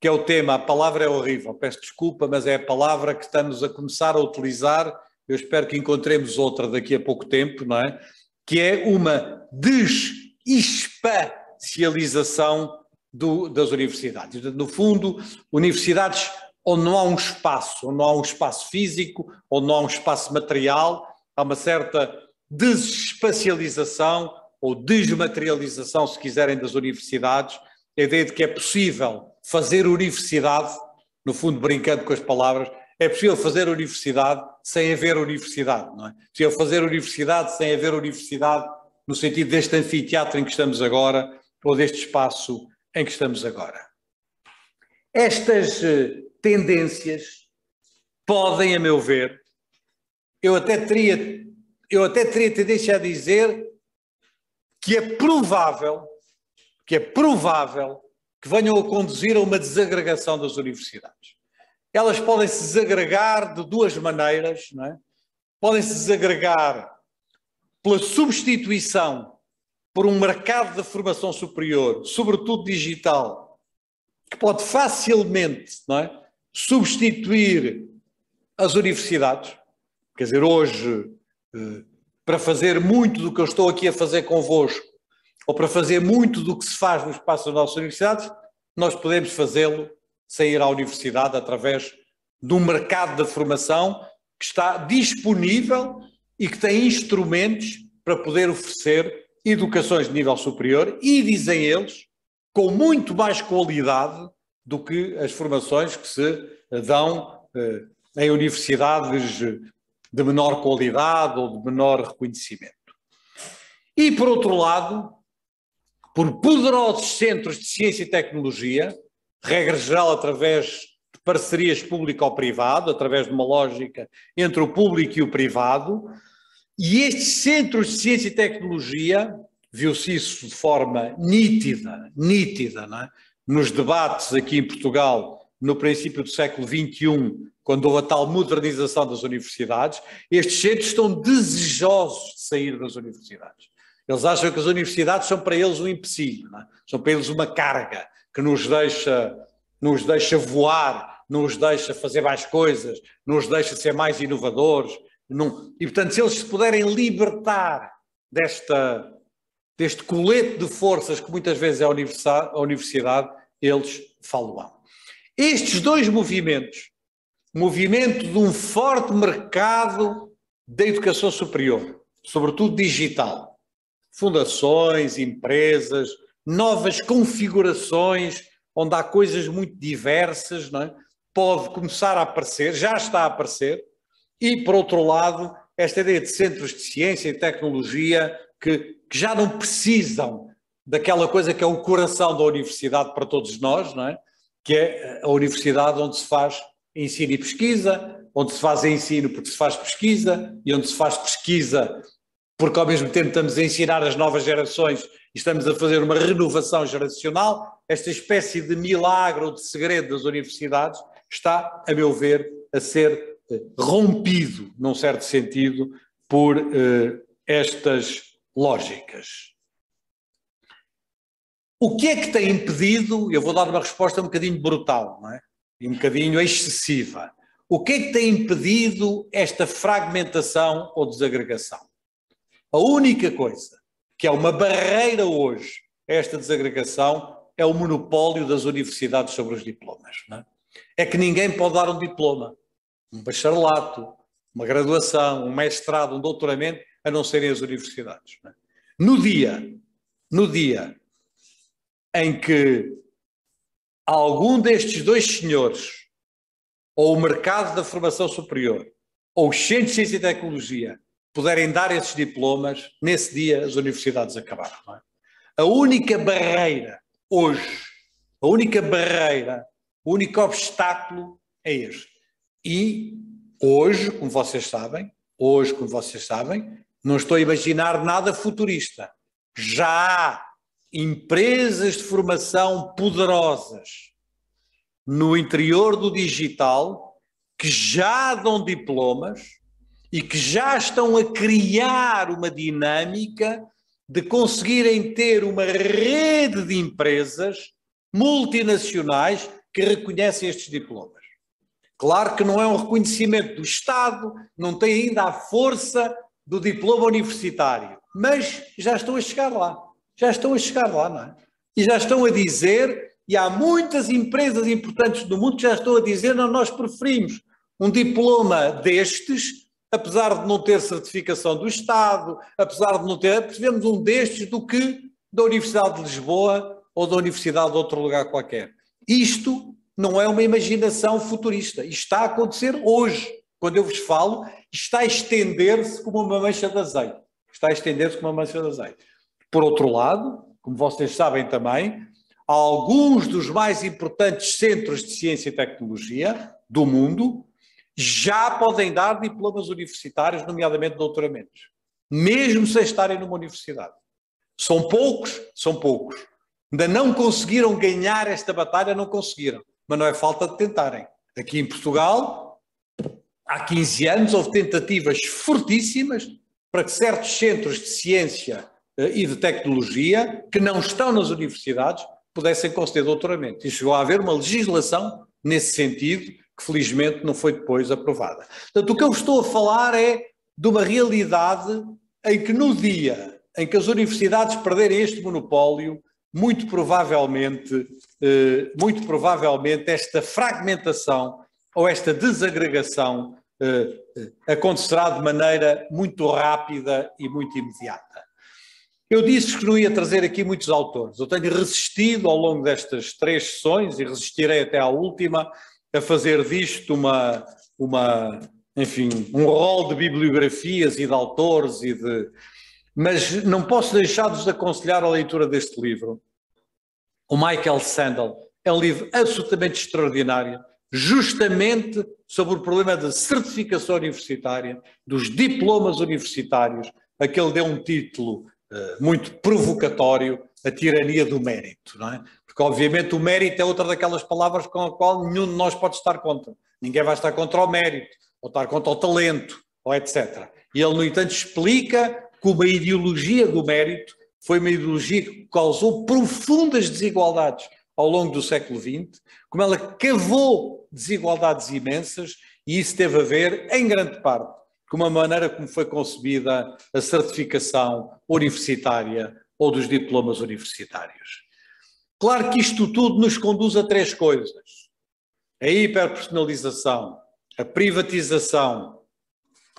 que é o tema, a palavra é horrível, peço desculpa, mas é a palavra que estamos a começar a utilizar, eu espero que encontremos outra daqui a pouco tempo, não é? Que é uma desespacialização do, das universidades. No fundo, universidades onde não há um espaço, onde não há um espaço físico, onde não há um espaço material, há uma certa desespacialização ou desmaterialização, se quiserem, das universidades, a ideia de que é possível fazer universidade, no fundo brincando com as palavras, é possível fazer universidade sem haver universidade, não é? É possível fazer universidade sem haver universidade no sentido deste anfiteatro em que estamos agora, ou deste espaço em que estamos agora. Estas eh, tendências podem, a meu ver, eu até teria, eu até teria tendência a dizer que é provável, que é provável que venham a conduzir a uma desagregação das universidades. Elas podem se desagregar de duas maneiras, não é? Podem se desagregar pela substituição por um mercado de formação superior, sobretudo digital, que pode facilmente não é, substituir as universidades. Quer dizer, hoje, eh, para fazer muito do que eu estou aqui a fazer convosco, ou para fazer muito do que se faz no espaço das nossas universidades, nós podemos fazê-lo sem ir à universidade através de um mercado de formação que está disponível e que tem instrumentos para poder oferecer educações de nível superior e, dizem eles, com muito mais qualidade do que as formações que se dão eh, em universidades de menor qualidade ou de menor reconhecimento. E, por outro lado, por poderosos centros de ciência e tecnologia, regra geral através de parcerias público-privado, através de uma lógica entre o público e o privado, e estes centros de ciência e tecnologia, viu-se isso de forma nítida, nítida, é? nos debates aqui em Portugal, no princípio do século XXI, quando houve a tal modernização das universidades, estes centros estão desejosos de sair das universidades. Eles acham que as universidades são para eles um empecilho, é? são para eles uma carga, que nos deixa, nos deixa voar, nos deixa fazer mais coisas, nos deixa ser mais inovadores. E, portanto, se eles se puderem libertar desta, deste colete de forças que muitas vezes é a universidade, a universidade eles falam. Estes dois movimentos, movimento de um forte mercado da educação superior, sobretudo digital, fundações, empresas, novas configurações, onde há coisas muito diversas, é? pode começar a aparecer, já está a aparecer, e, por outro lado, esta ideia de centros de ciência e tecnologia que, que já não precisam daquela coisa que é o coração da universidade para todos nós, não é? que é a universidade onde se faz ensino e pesquisa, onde se faz ensino porque se faz pesquisa e onde se faz pesquisa porque ao mesmo tempo estamos a ensinar as novas gerações e estamos a fazer uma renovação geracional, esta espécie de milagre ou de segredo das universidades está, a meu ver, a ser rompido, num certo sentido, por eh, estas lógicas. O que é que tem impedido? Eu vou dar uma resposta um bocadinho brutal, não é? E um bocadinho excessiva. O que é que tem impedido esta fragmentação ou desagregação? A única coisa que é uma barreira hoje a esta desagregação é o monopólio das universidades sobre os diplomas. É? é? que ninguém pode dar um diploma, um bacharelato, uma graduação, um mestrado, um doutoramento, a não serem as universidades. É? No dia, no dia em que algum destes dois senhores, ou o mercado da formação superior, ou os centros de ciência e tecnologia, puderem dar esses diplomas, nesse dia as universidades acabaram. É? A única barreira hoje, a única barreira, o único obstáculo é este. E hoje, como vocês sabem, hoje, como vocês sabem, não estou a imaginar nada futurista. Já há empresas de formação poderosas no interior do digital que já dão diplomas e que já estão a criar uma dinâmica de conseguirem ter uma rede de empresas multinacionais que reconhecem estes diplomas. Claro que não é um reconhecimento do Estado, não tem ainda a força do diploma universitário, mas já estão a chegar lá. Já estão a chegar lá, não é? E já estão a dizer, e há muitas empresas importantes do mundo que já estão a dizer, não, nós preferimos um diploma destes apesar de não ter certificação do Estado, apesar de não ter, preferimos um destes do que da Universidade de Lisboa ou da Universidade de outro lugar qualquer. Isto não é uma imaginação futurista, está a acontecer hoje. Quando eu vos falo, está a estender-se como uma mancha de azeite. Está a estender-se como uma mancha de azeite. Por outro lado, como vocês sabem também, alguns dos mais importantes centros de ciência e tecnologia do mundo já podem dar diplomas universitários, nomeadamente doutoramentos, mesmo sem estarem numa universidade. São poucos, são poucos. Ainda não conseguiram ganhar esta batalha, não conseguiram, mas não é falta de tentarem. Aqui em Portugal, há 15 anos, houve tentativas fortíssimas para que certos centros de ciência eh, e de tecnologia, que não estão nas universidades, pudessem conceder doutoramento. E chegou a haver uma legislação nesse sentido, que felizmente não foi depois aprovada. Portanto, o que eu estou a falar é de uma realidade em que no dia em que as universidades perderem este monopólio, muito provavelmente, eh, muito provavelmente esta fragmentação ou esta desagregação eh, eh, acontecerá de maneira muito rápida e muito imediata. Eu disse que não ia trazer aqui muitos autores. Eu tenho resistido ao longo destas três sessões e resistirei até à última a fazer disto uma, uma enfim, um rol de bibliografias e de autores e de... Mas não posso deixar de vos aconselhar a leitura deste livro. O Michael Sandel é um livro absolutamente extraordinário, justamente sobre o problema da certificação universitária, dos diplomas universitários. Aquele deu um título uh, muito provocatório, A Tirania do Mérito, não é? Porque, obviamente, o mérito é outra daquelas palavras com a qual nenhum de nós pode estar contra. Ninguém vai estar contra o mérito, ou estar contra o talento, ou etc. E ele, no entanto, explica como a ideologia do mérito foi uma ideologia que causou profundas desigualdades ao longo do século XX, como ela cavou desigualdades imensas, e isso teve a ver, em grande parte, com a maneira como foi concebida a certificação universitária ou dos diplomas universitários. Claro que isto tudo nos conduz a três coisas: a hiperpersonalização, a privatização,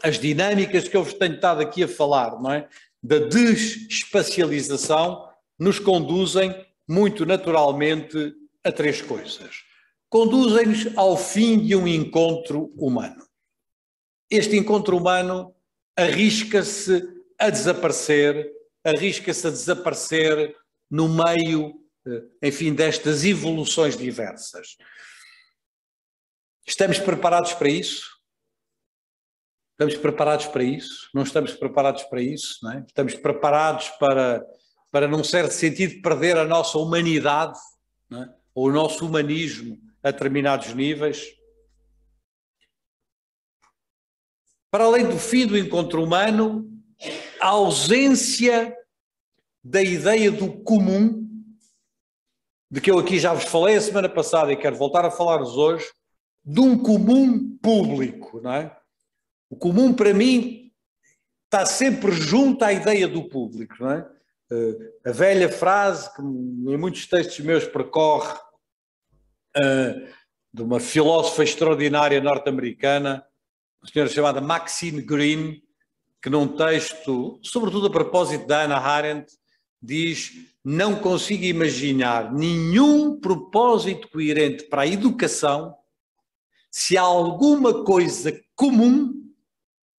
as dinâmicas que eu vos tenho estado aqui a falar, não é? Da desespacialização, nos conduzem muito naturalmente a três coisas. Conduzem-nos ao fim de um encontro humano. Este encontro humano arrisca-se a desaparecer, arrisca-se a desaparecer no meio, eh, enfim, destas evoluções diversas. Estamos preparados para isso? Estamos preparados para isso? Não estamos preparados para isso? Não é? Estamos preparados para, para, num certo sentido, perder a nossa humanidade é? ou o nosso humanismo a determinados níveis? Para além do fim do encontro humano, a ausência da ideia do comum, de que eu aqui já vos falei a semana passada e quero voltar a falar-vos hoje, de um comum público, não é? O comum para mim está sempre junto à ideia do público, não é? Uh, a velha frase que em muitos textos meus percorre uh, de uma filósofa extraordinária norte-americana, uma senhora chamada Maxine Green, que num texto, sobretudo a propósito da Hannah Arendt, diz: Não consigo imaginar nenhum propósito coerente para a educação se há alguma coisa comum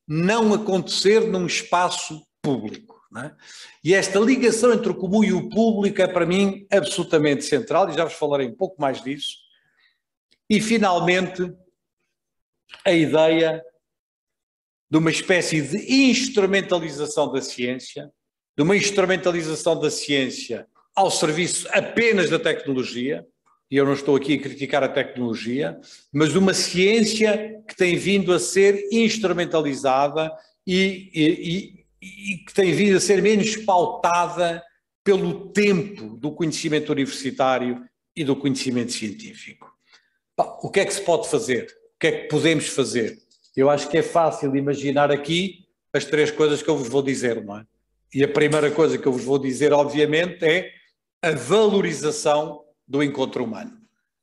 não acontecer num espaço público. É? E esta ligação entre o comum e o público é para mim absolutamente central, e já vos falarei um pouco mais disso. E finalmente, a ideia de uma espécie de instrumentalização da ciência, de uma instrumentalização da ciência ao serviço apenas da tecnologia, e eu não estou aqui a criticar a tecnologia, mas uma ciência que tem vindo a ser instrumentalizada e, e, e, que tem vindo a ser menos pautada pelo tempo do conhecimento universitário e do conhecimento científico. O que é que se pode fazer? O que é que podemos fazer? Eu acho que é fácil imaginar aqui as três coisas que eu vos vou dizer, não é? E a primeira coisa que eu vos vou dizer, obviamente, é a valorização do encontro humano.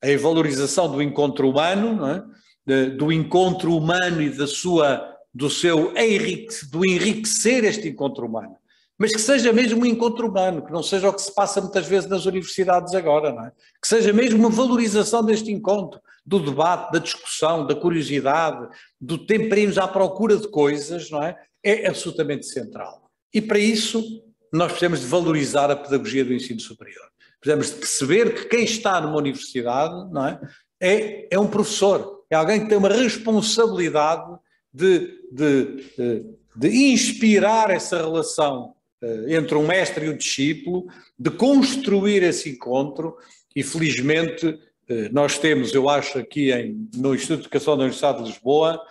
A valorização do encontro humano, é? do encontro humano e da sua, do seu enrique, do enriquecer este encontro humano. Mas que seja mesmo um encontro humano, que não seja o que se passa muitas vezes nas universidades agora, é? Que seja mesmo uma valorização deste encontro, do debate, da discussão, da curiosidade, do tempo para irmos à procura de coisas, não é? É absolutamente central. E para isso nós precisamos de valorizar a pedagogia do ensino superior. Precisamos de perceber que quem está numa universidade não é, é, é um professor, é alguém que tem uma responsabilidade de, de, de inspirar essa relação eh, entre um mestre e um discípulo, de construir esse encontro e felizmente eh, nós temos, eu acho, aqui em, no Instituto de Educação da Universidade de Lisboa,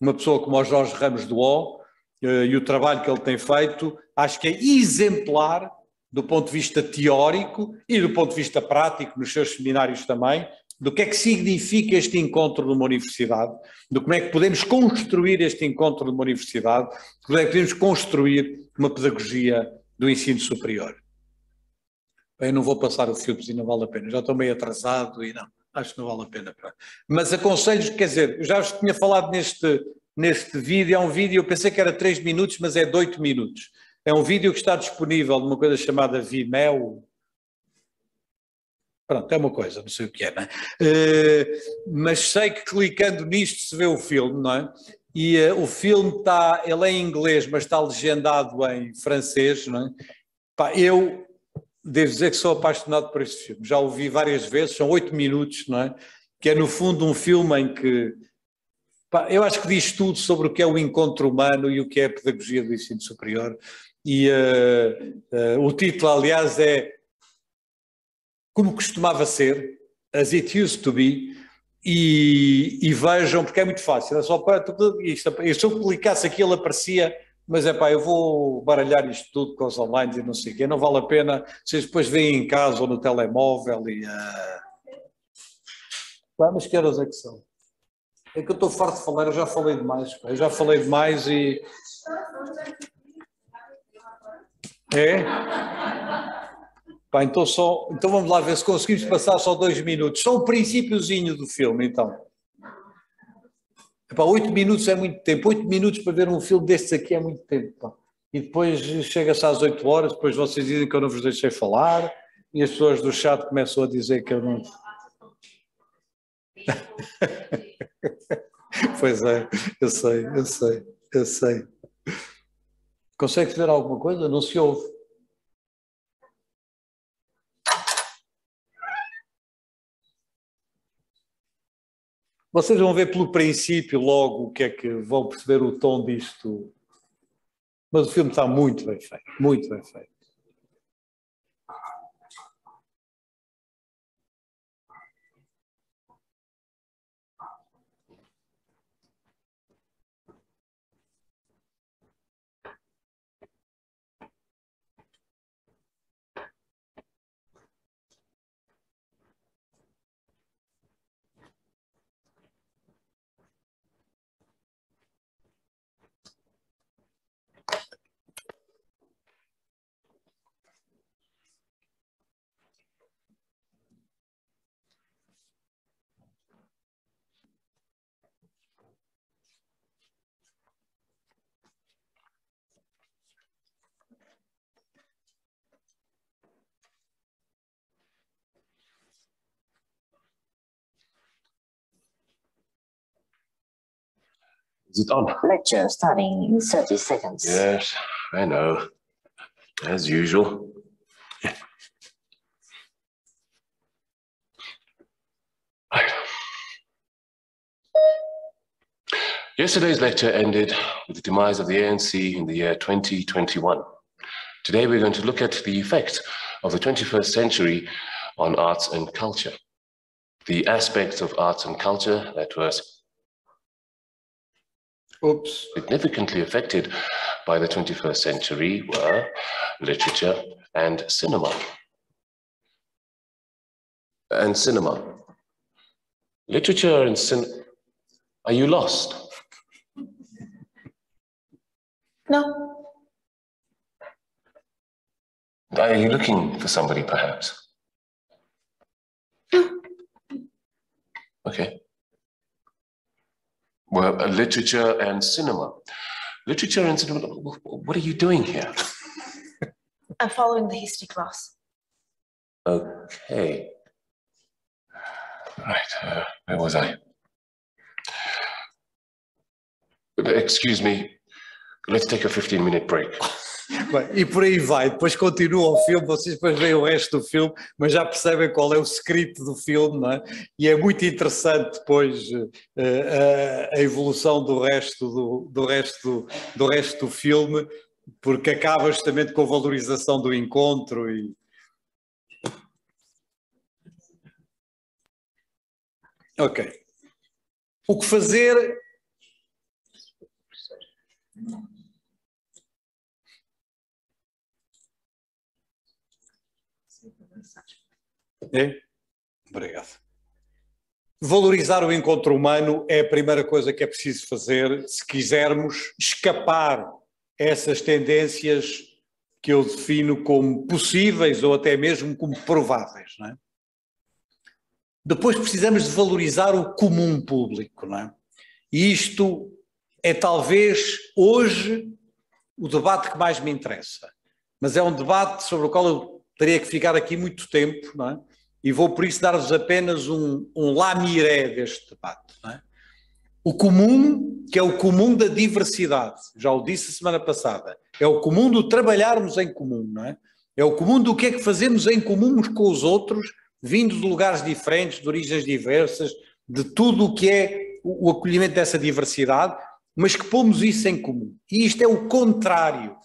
uma pessoa como o Jorge Ramos do O, eh, e o trabalho que ele tem feito, acho que é exemplar do ponto de vista teórico e do ponto de vista prático, nos seus seminários também, do que é que significa este encontro numa universidade, do como é que podemos construir este encontro numa universidade, como é que podemos construir uma pedagogia do ensino superior. Eu não vou passar o filme e não vale a pena, já estou meio atrasado e não, acho que não vale a pena. Mas aconselho, quer dizer, eu já vos tinha falado neste, neste vídeo, é um vídeo, eu pensei que era 3 minutos, mas é de 8 minutos. É um vídeo que está disponível numa coisa chamada Vimeo. Pronto, é uma coisa, não sei o que é, não é? Uh, mas sei que clicando nisto se vê o filme, não é? E uh, o filme está, ele é em inglês, mas está legendado em francês, não é? Pá, eu devo dizer que sou apaixonado por este filme. Já o vi várias vezes, são oito minutos, não é? Que é no fundo um filme em que eu acho que diz tudo sobre o que é o encontro humano e o que é a pedagogia do ensino superior e uh, uh, o título, aliás, é Como Costumava Ser, As It Used to Be, e, e vejam, porque é muito fácil, é só para. Isto, se eu clicasse aqui, ele aparecia mas é pá, eu vou baralhar isto tudo com os online e não sei o quê, não vale a pena, vocês depois veem em casa ou no telemóvel e... Uh... Pá, mas que horas é que são? É que eu estou farto de falar, eu já falei demais, pá, eu já falei demais e... É? Pá, então, só, então vamos lá ver se conseguimos passar só dois minutos. Só o princípiozinho do filme, então. Oito minutos é muito tempo. Oito minutos para ver um filme destes aqui é muito tempo. Pá. E depois chega-se às oito horas, depois vocês dizem que eu não vos deixei falar e as pessoas do chat começam a dizer que eu não... [laughs] pois é, eu sei, eu sei, eu sei. Consegue ver alguma coisa? Não se ouve. Vocês vão ver pelo princípio logo o que é que vão perceber o tom disto. Mas o filme está muito bem feito, muito bem feito. Is it on? Lecture starting in 30 seconds. Yes, I know. As usual. Right. Yesterday's lecture ended with the demise of the ANC in the year 2021. Today we're going to look at the effect of the 21st century on arts and culture. The aspects of arts and culture that was Oops. significantly affected by the 21st century were literature and cinema. And cinema. Literature and cinema. Are you lost? No, Are you looking for somebody, perhaps? Okay. Well, uh, literature and cinema. Literature and cinema, wh- wh- what are you doing here? [laughs] I'm following the history class. Okay. Right, uh, where was I? Excuse me, let's take a 15 minute break. [laughs] Bem, e por aí vai, depois continua o filme, vocês depois veem o resto do filme, mas já percebem qual é o script do filme, é? E é muito interessante depois eh, a, a evolução do resto do, do resto do, do resto do filme, porque acaba justamente com a valorização do encontro e Ok. O que fazer É? Obrigado. Valorizar o encontro humano é a primeira coisa que é preciso fazer se quisermos escapar a essas tendências que eu defino como possíveis ou até mesmo como prováveis. É? Depois precisamos de valorizar o comum público. Não é? E isto é talvez hoje o debate que mais me interessa. Mas é um debate sobre o qual eu teria que ficar aqui muito tempo, não é? E vou por isso dar-vos apenas um, um lamiré deste debate. É? O comum, que é o comum da diversidade, já o disse a semana passada, é o comum do trabalharmos em comum, não é? É o comum do que é que fazemos em comum uns com os outros, vindo de lugares diferentes, de origens diversas, de tudo o que é o acolhimento dessa diversidade, mas que pomos isso em comum. E isto é o contrário,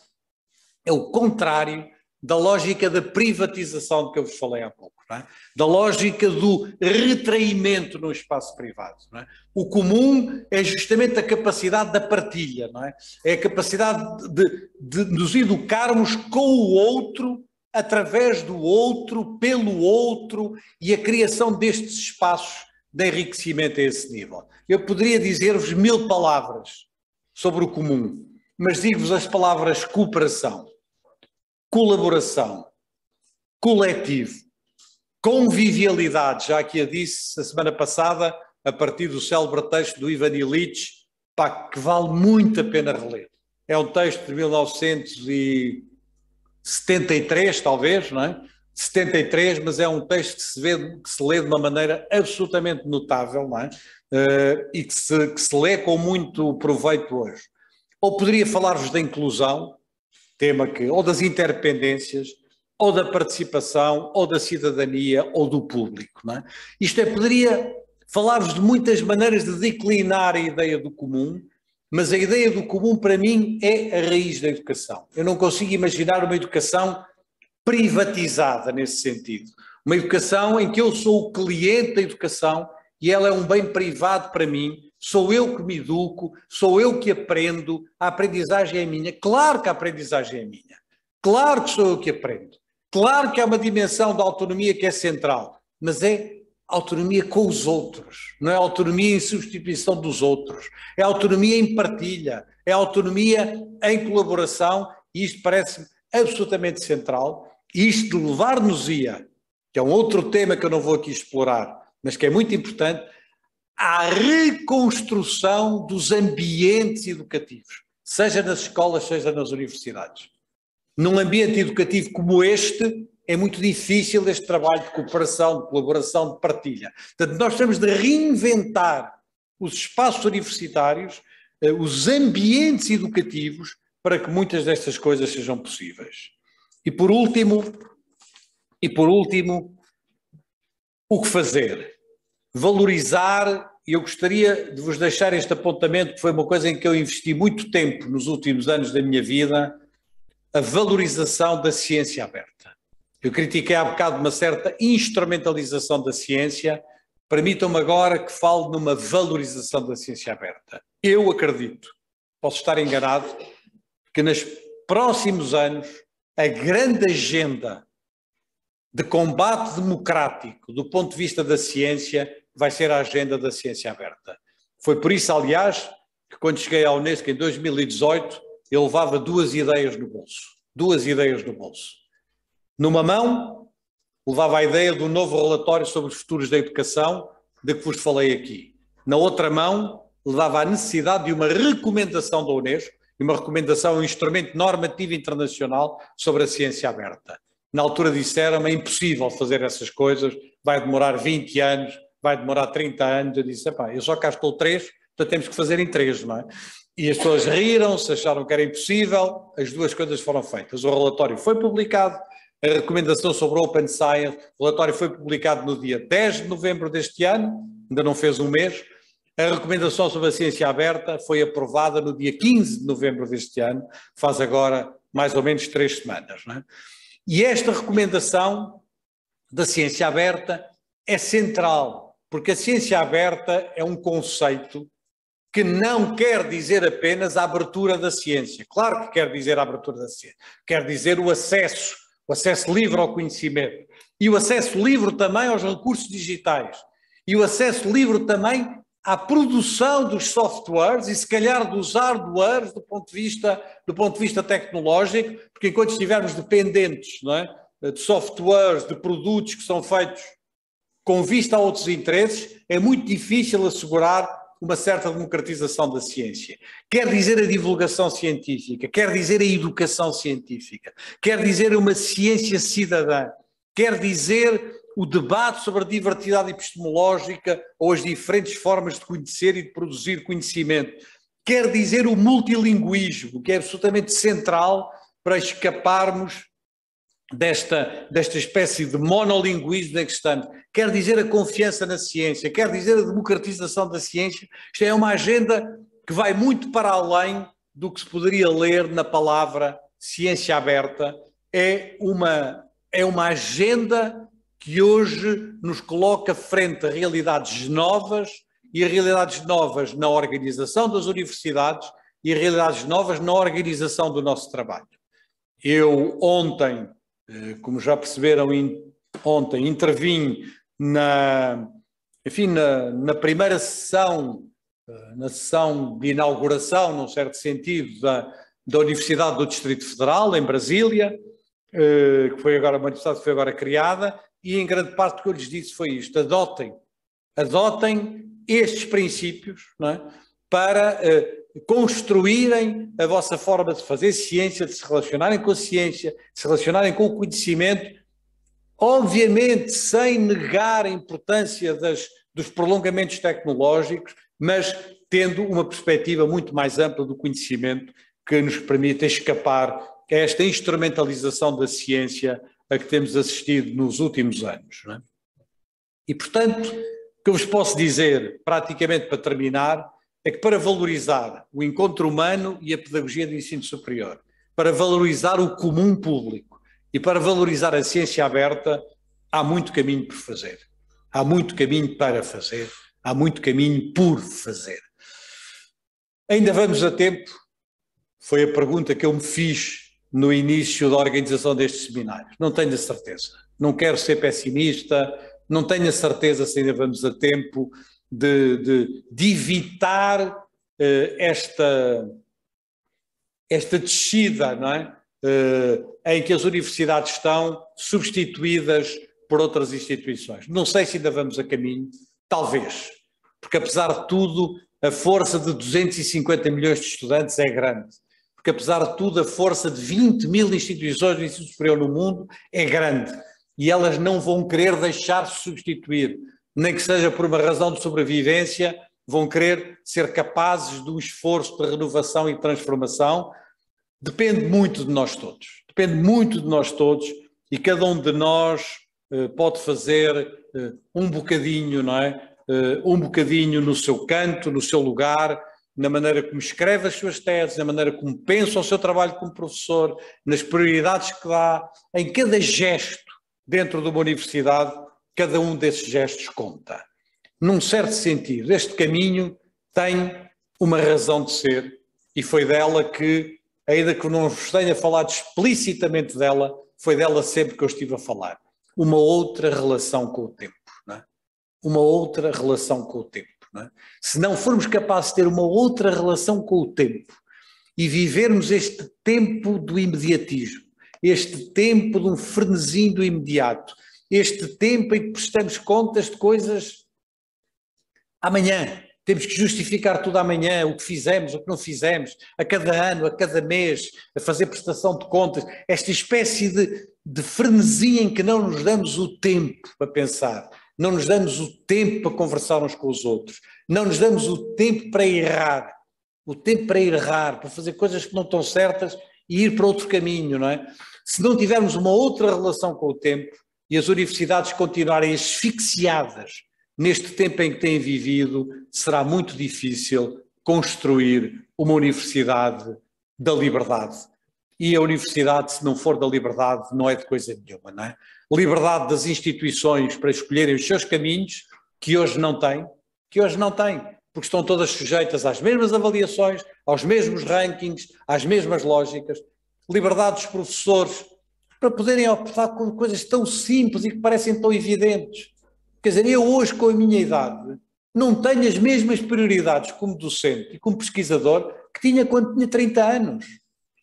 é o contrário da lógica da privatização de que eu vos falei há pouco. É? da lógica do retraimento no espaço privado. É? O comum é justamente a capacidade da partilha, é? é a capacidade de, de nos educarmos com o outro, através do outro, pelo outro e a criação destes espaços de enriquecimento a esse nível. Eu poderia dizer-vos mil palavras sobre o comum, mas digo-vos as palavras cooperação, colaboração, coletivo, convivialidade, já que a disse a semana passada, a partir do célebre texto do Ivan Illich, pá, que vale muito a pena reler. É um texto de 1973, talvez, não é? 73, mas é um texto que se, vê, que se lê de uma maneira absolutamente notável, não é? Uh, e que se, que se lê com muito proveito hoje. Ou poderia falar-vos da inclusão, tema que, ou das interdependências, ou da participação, ou da cidadania, ou do público. Não é? Isto é, poderia falar-vos de muitas maneiras de declinar a ideia do comum, mas a ideia do comum para mim é a raiz da educação. Eu não consigo imaginar uma educação privatizada nesse sentido. Uma educação em que eu sou o cliente da educação e ela é um bem privado para mim, sou eu que me educo, sou eu que aprendo, a aprendizagem é minha. Claro que a aprendizagem é minha. Claro que sou eu que aprendo. Claro que há uma dimensão da autonomia que é central, mas é autonomia com os outros, não é autonomia em substituição dos outros, é autonomia em partilha, é autonomia em colaboração, e isto parece absolutamente central, e isto de levar-nos-ia, que é um outro tema que eu não vou aqui explorar, mas que é muito importante, à reconstrução dos ambientes educativos, seja nas escolas, seja nas universidades. Num ambiente educativo como este, é muito difícil este trabalho de cooperação, de colaboração, de partilha. Portanto, nós temos de reinventar os espaços universitários, eh, os ambientes educativos, para que muitas destas coisas sejam possíveis. E por último, e por último, o que fazer? Valorizar, e eu gostaria de vos deixar este apontamento, que foi uma coisa em que eu investi muito tempo nos últimos anos da minha vida, a valorização da ciência aberta. Eu critiquei há bocado uma certa instrumentalização da ciência, permitam-me agora que fale numa valorização da ciência aberta. Eu acredito, posso estar enganado, que nos próximos anos a grande agenda de combate democrático do ponto de vista da ciência vai ser a agenda da ciência aberta. Foi por isso, aliás, que quando cheguei à Unesco em 2018, eu levava duas ideias no bolso. Duas ideias no bolso. Numa mão, levava a ideia do novo relatório sobre os futuros da educação, de que vos falei aqui. Na outra mão, levava a necessidade de uma recomendação da Unesco, e uma recomendação, um instrumento normativo internacional sobre a ciência aberta. Na altura disseram-me, é impossível fazer essas coisas, vai demorar 20 anos, vai demorar 30 anos. Eu disse, eu só cá estou três, então temos que fazer em três, não é? E as pessoas riram-se, acharam que era impossível, as duas coisas foram feitas. O relatório foi publicado, a recomendação sobre Open Science, o relatório foi publicado no dia 10 de novembro deste ano, ainda não fez um mês. A recomendação sobre a ciência aberta foi aprovada no dia 15 de novembro deste ano, faz agora mais ou menos três semanas. É? E esta recomendação da ciência aberta é central, porque a ciência aberta é um conceito que não quer dizer apenas a abertura da ciência. Claro que quer dizer a abertura da ciência, quer dizer o acesso, o acesso livre ao conhecimento. E o acesso livre também aos recursos digitais. E o acesso livre também à produção dos softwares e se calhar dos hardwares do ponto de vista do ponto de vista tecnológico, porque enquanto estivermos dependentes, não é, de softwares, de produtos que são feitos com vista a outros interesses, é muito difícil assegurar uma certa democratização da ciência. Quer dizer a divulgação científica, quer dizer a educação científica, quer dizer uma ciência cidadã, quer dizer o debate sobre a diversidade epistemológica ou as diferentes formas de conhecer e de produzir conhecimento, quer dizer o multilinguismo, que é absolutamente central para escaparmos desta, desta espécie de monolinguismo em que estamos. Quer dizer a confiança na ciência, quer dizer a democratização da ciência. Isto é uma agenda que vai muito para além do que se poderia ler na palavra ciência aberta. É uma, é uma agenda que hoje nos coloca frente a realidades novas e a realidades novas na organização das universidades e realidades novas na organização do nosso trabalho. Eu ontem, como já perceberam, ontem intervim na, enfim, na, na primeira sessão, eh, na sessão de inauguração, num certo sentido, da, da Universidade do Distrito Federal, em Brasília, eh, que foi agora uma universidade que foi agora criada, e em grande parte o que eu lhes disse foi isto: adotem, adotem estes princípios é? para construírem a vossa forma de fazer ciência, de se relacionarem com a ciência, de se relacionarem com o conhecimento, obviamente sem negar a importância das, dos prolongamentos tecnológicos, mas tendo uma perspectiva muito mais ampla do conhecimento que nos permita escapar a esta instrumentalização da ciência a que temos assistido nos últimos anos. É? E, portanto, o que eu vos posso dizer, praticamente para terminar, é que para valorizar o encontro humano e a pedagogia do ensino superior, para valorizar o comum público e para valorizar a ciência aberta, há muito caminho por fazer. Há muito caminho para fazer, há muito caminho por fazer. Ainda vamos a tempo, foi a pergunta que eu me fiz no início da organização destes seminários. Não tenho a certeza. Não quero ser pessimista, não tenho a certeza se ainda vamos a tempo de, de, de evitar uh, esta, esta descida, não é? Uh, em que as universidades estão substituídas por outras instituições. Não sei se ainda vamos a caminho, talvez, porque apesar de tudo, a força de 250 milhões de estudantes é grande porque apesar de tudo a força de 20 mil instituições de ensino superior no mundo é grande e elas não vão querer deixar-se substituir, nem que seja por uma razão de sobrevivência, vão querer ser capazes de um esforço de renovação e transformação. Depende muito de nós todos, depende muito de nós todos e cada um de nós uh, pode fazer uh, um bocadinho, não é? Uh, um bocadinho no seu canto, no seu lugar, na maneira como escreve as suas teses, na maneira como pensa o seu trabalho como professor, nas prioridades que dá, em cada gesto dentro de uma universidade, cada um desses gestos conta. Num certo sentido, este caminho tem uma razão de ser e foi dela que, ainda que não vos tenha falado explicitamente dela, foi dela sempre que eu estive a falar. Uma outra relação com o tempo. É? Uma outra relação com o tempo. É? Se não formos capazes de ter uma outra relação com o tempo e vivermos este tempo do imediatismo, este tempo de um frenesim do imediato, este tempo em que prestamos contas de coisas amanhã, temos que justificar tudo amanhã, o que fizemos, o que não fizemos, a cada ano, a cada mês, a fazer prestação de contas, esta espécie de, de frenesi em que não nos damos o tempo para pensar não nos damos o tempo para conversar uns com os outros, não nos damos o tempo para errar, o tempo para errar, para fazer coisas que não estão certas e ir para outro caminho, não é? Se não tivermos uma outra relação com o tempo e as universidades continuarem asfixiadas neste tempo em que têm vivido, será muito difícil construir uma universidade da liberdade. E a universidade, se não for da liberdade, não é de coisa nenhuma, não é? liberdade das instituições para escolherem os seus caminhos, que hoje não têm, que hoje não têm, porque estão todas sujeitas às mesmas avaliações, aos mesmos rankings, às mesmas lógicas. Liberdade dos professores para poderem optar por coisas tão simples e que parecem tão evidentes. Quer dizer, eu hoje, com a minha idade, não tenho as mesmas prioridades como docente e como pesquisador que tinha quando tinha 30 anos.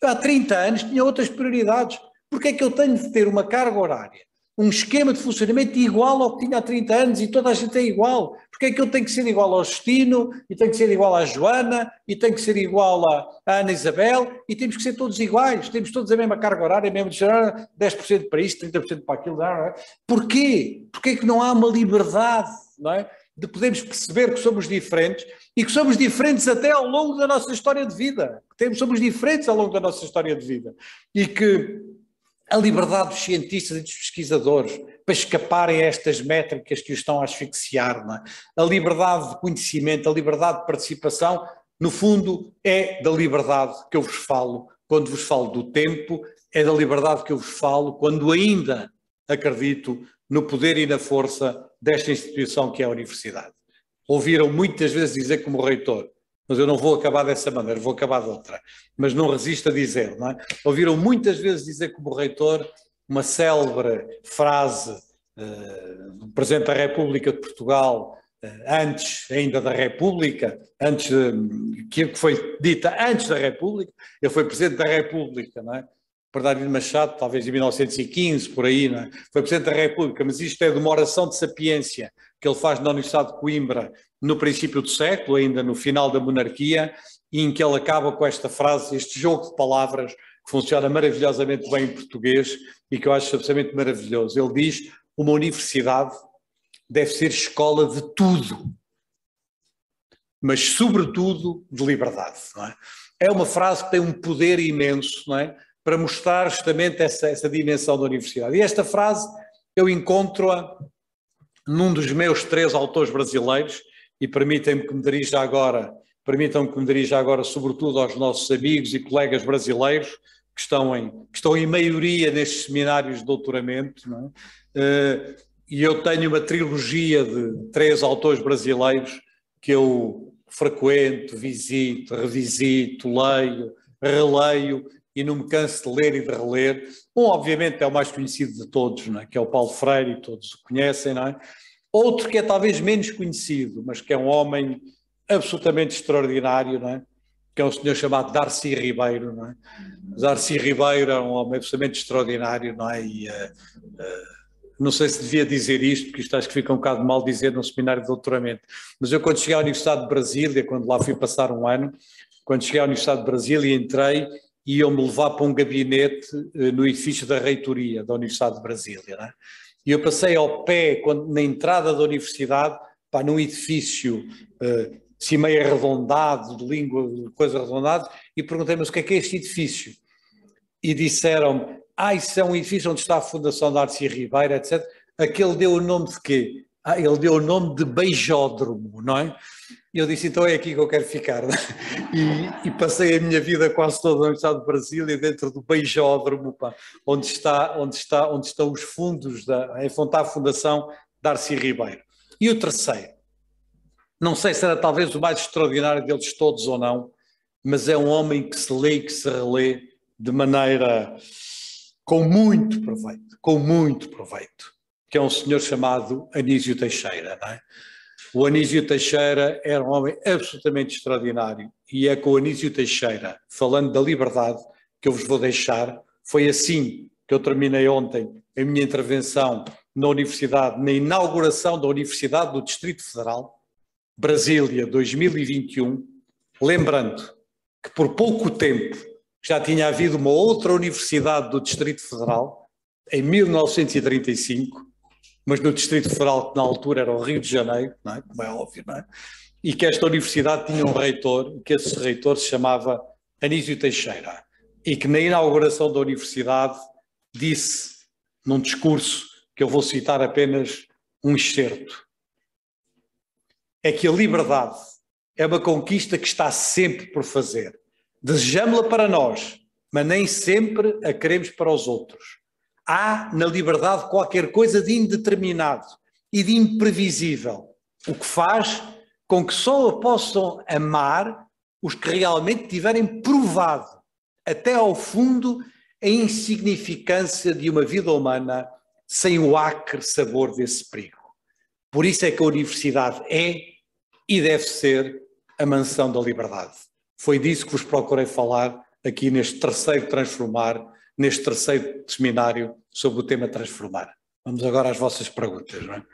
Há 30 anos tinha outras prioridades. Porque é que eu tenho de ter uma carga horária um esquema de funcionamento igual ao que tinha há 30 anos e toda a gente é igual. Porque é que eu tenho que ser igual ao Justino, e tenho que ser igual à Joana, e tenho que ser igual à, Ana Isabel, e temos que ser todos iguais, temos todos a mesma carga horária, mesmo de 10% para isto, 30% para aquilo. Não é? Porquê? Porquê é que não há uma liberdade não é? de podermos perceber que somos diferentes e que somos diferentes até ao longo da nossa história de vida. Que somos diferentes ao longo da nossa história de vida. E que a liberdade dos cientistas e dos pesquisadores para escaparem a estas métricas que os estão a asfixiar, é? a liberdade de conhecimento, a liberdade de participação, no fundo é da liberdade que eu vos falo quando vos falo do tempo, é da liberdade que eu vos falo quando ainda acredito no poder e na força desta instituição que é a universidade. Ouviram muitas vezes dizer como reitor, mas eu não vou acabar dessa maneira, vou acabar de outra. Mas não resisto a dizer, não é? Ouviram muitas vezes dizer como reitor uma célebre frase uh, do Presidente da República de Portugal, uh, antes ainda da República, antes de, que foi dita antes da República, ele foi Presidente da República, não é? Bernardino Machado, talvez em 1915, por aí, é? foi Presidente da República, mas isto é de uma oração de sapiência que ele faz na Universidade de Coimbra no princípio do século, ainda no final da monarquia, e em que ele acaba com esta frase, este jogo de palavras que funciona maravilhosamente bem em português e que eu acho absolutamente maravilhoso. Ele diz: uma universidade deve ser escola de tudo, mas sobretudo de liberdade. É? é? uma frase que tem um poder imenso, não é? Para mostrar justamente essa, essa dimensão da universidade. E esta frase eu encontro-a num dos meus três autores brasileiros, e permitem-me que me dirija agora, permitam-me que me dirija agora sobretudo aos nossos amigos e colegas brasileiros que estão em, que estão em maioria nestes seminários de doutoramento, é? uh, e eu tenho uma trilogia de três autores brasileiros que eu frequento, visito, revisito, leio, releio e não me canso de ler e de reler. Um, obviamente, é o mais conhecido de todos, é? que é o Paulo Freire, e todos o conhecem, não é? Outro que é talvez menos conhecido, mas que é um homem absolutamente extraordinário, não é? que é um senhor chamado Darcy Ribeiro. Não é? Darcy Ribeiro é um homem absolutamente extraordinário, não é? E, uh, uh, não sei se devia dizer isto, porque isto acho que fica um bocado mal dizer num seminário de doutoramento, mas eu quando cheguei à Universidade de Brasília, quando lá fui passar um ano, quando cheguei à Universidade de Brasília entrei iam-me levar para um gabinete uh, no edifício da reitoria da Universidade de Brasília, é? E eu passei ao pé, quando, na entrada da universidade, pá, num edifício assim meio arredondado, de língua, coisa arredondada, e perguntei, mas o que é que é este edifício? E disseram-me, ah, isso é um edifício onde está a Fundação da Arcia Ribeira, etc. Aquele deu o nome de quê? Ah, ele deu o nome de Beijódromo, não é? E eu disse, então é aqui que eu quero ficar. [laughs] E, e, passei a minha vida quase toda na Universidade de Brasília dentro do Beijódromo, pá, onde, está, onde, está, onde estão os fundos, da, está a Fundação Darcy Ribeiro. E o terceiro, não sei se era talvez o mais extraordinário deles todos ou não, mas é um homem que se lê e que se relê de maneira com muito proveito, com muito proveito, que é um senhor chamado Anísio Teixeira, não é? O Anísio Teixeira era um homem absolutamente extraordinário e é com o Anísio Teixeira, falando da liberdade, que eu vos vou deixar. Foi assim que eu terminei ontem a minha intervenção na Universidade, na inauguração da Universidade do Distrito Federal, Brasília 2021, lembrando que por pouco tempo já tinha havido uma outra Universidade do Distrito Federal, em 1935, mas no Distrito Federal, que na altura era o Rio de Janeiro, é? como é óbvio, é? e que esta universidade tinha um reitor, que esse reitor se chamava Anísio Teixeira, e que na inauguração da universidade disse, num discurso, que eu vou citar apenas um excerto, é que a liberdade é uma conquista que está sempre por fazer. Desejamos-la para nós, mas nem sempre a queremos para os outros há na liberdade qualquer coisa de indeterminado e de imprevisível, o que faz com que só a possam amar os que realmente tiverem provado até ao fundo a insignificância de uma vida humana sem o acre sabor desse perigo. Por isso é que a universidade é e deve ser a mansão da liberdade. Foi disso que vos procurei falar aqui neste terceiro transformar neste terceiro seminário sobre o tema transformar. Vamos agora às vossas perguntas. Não é?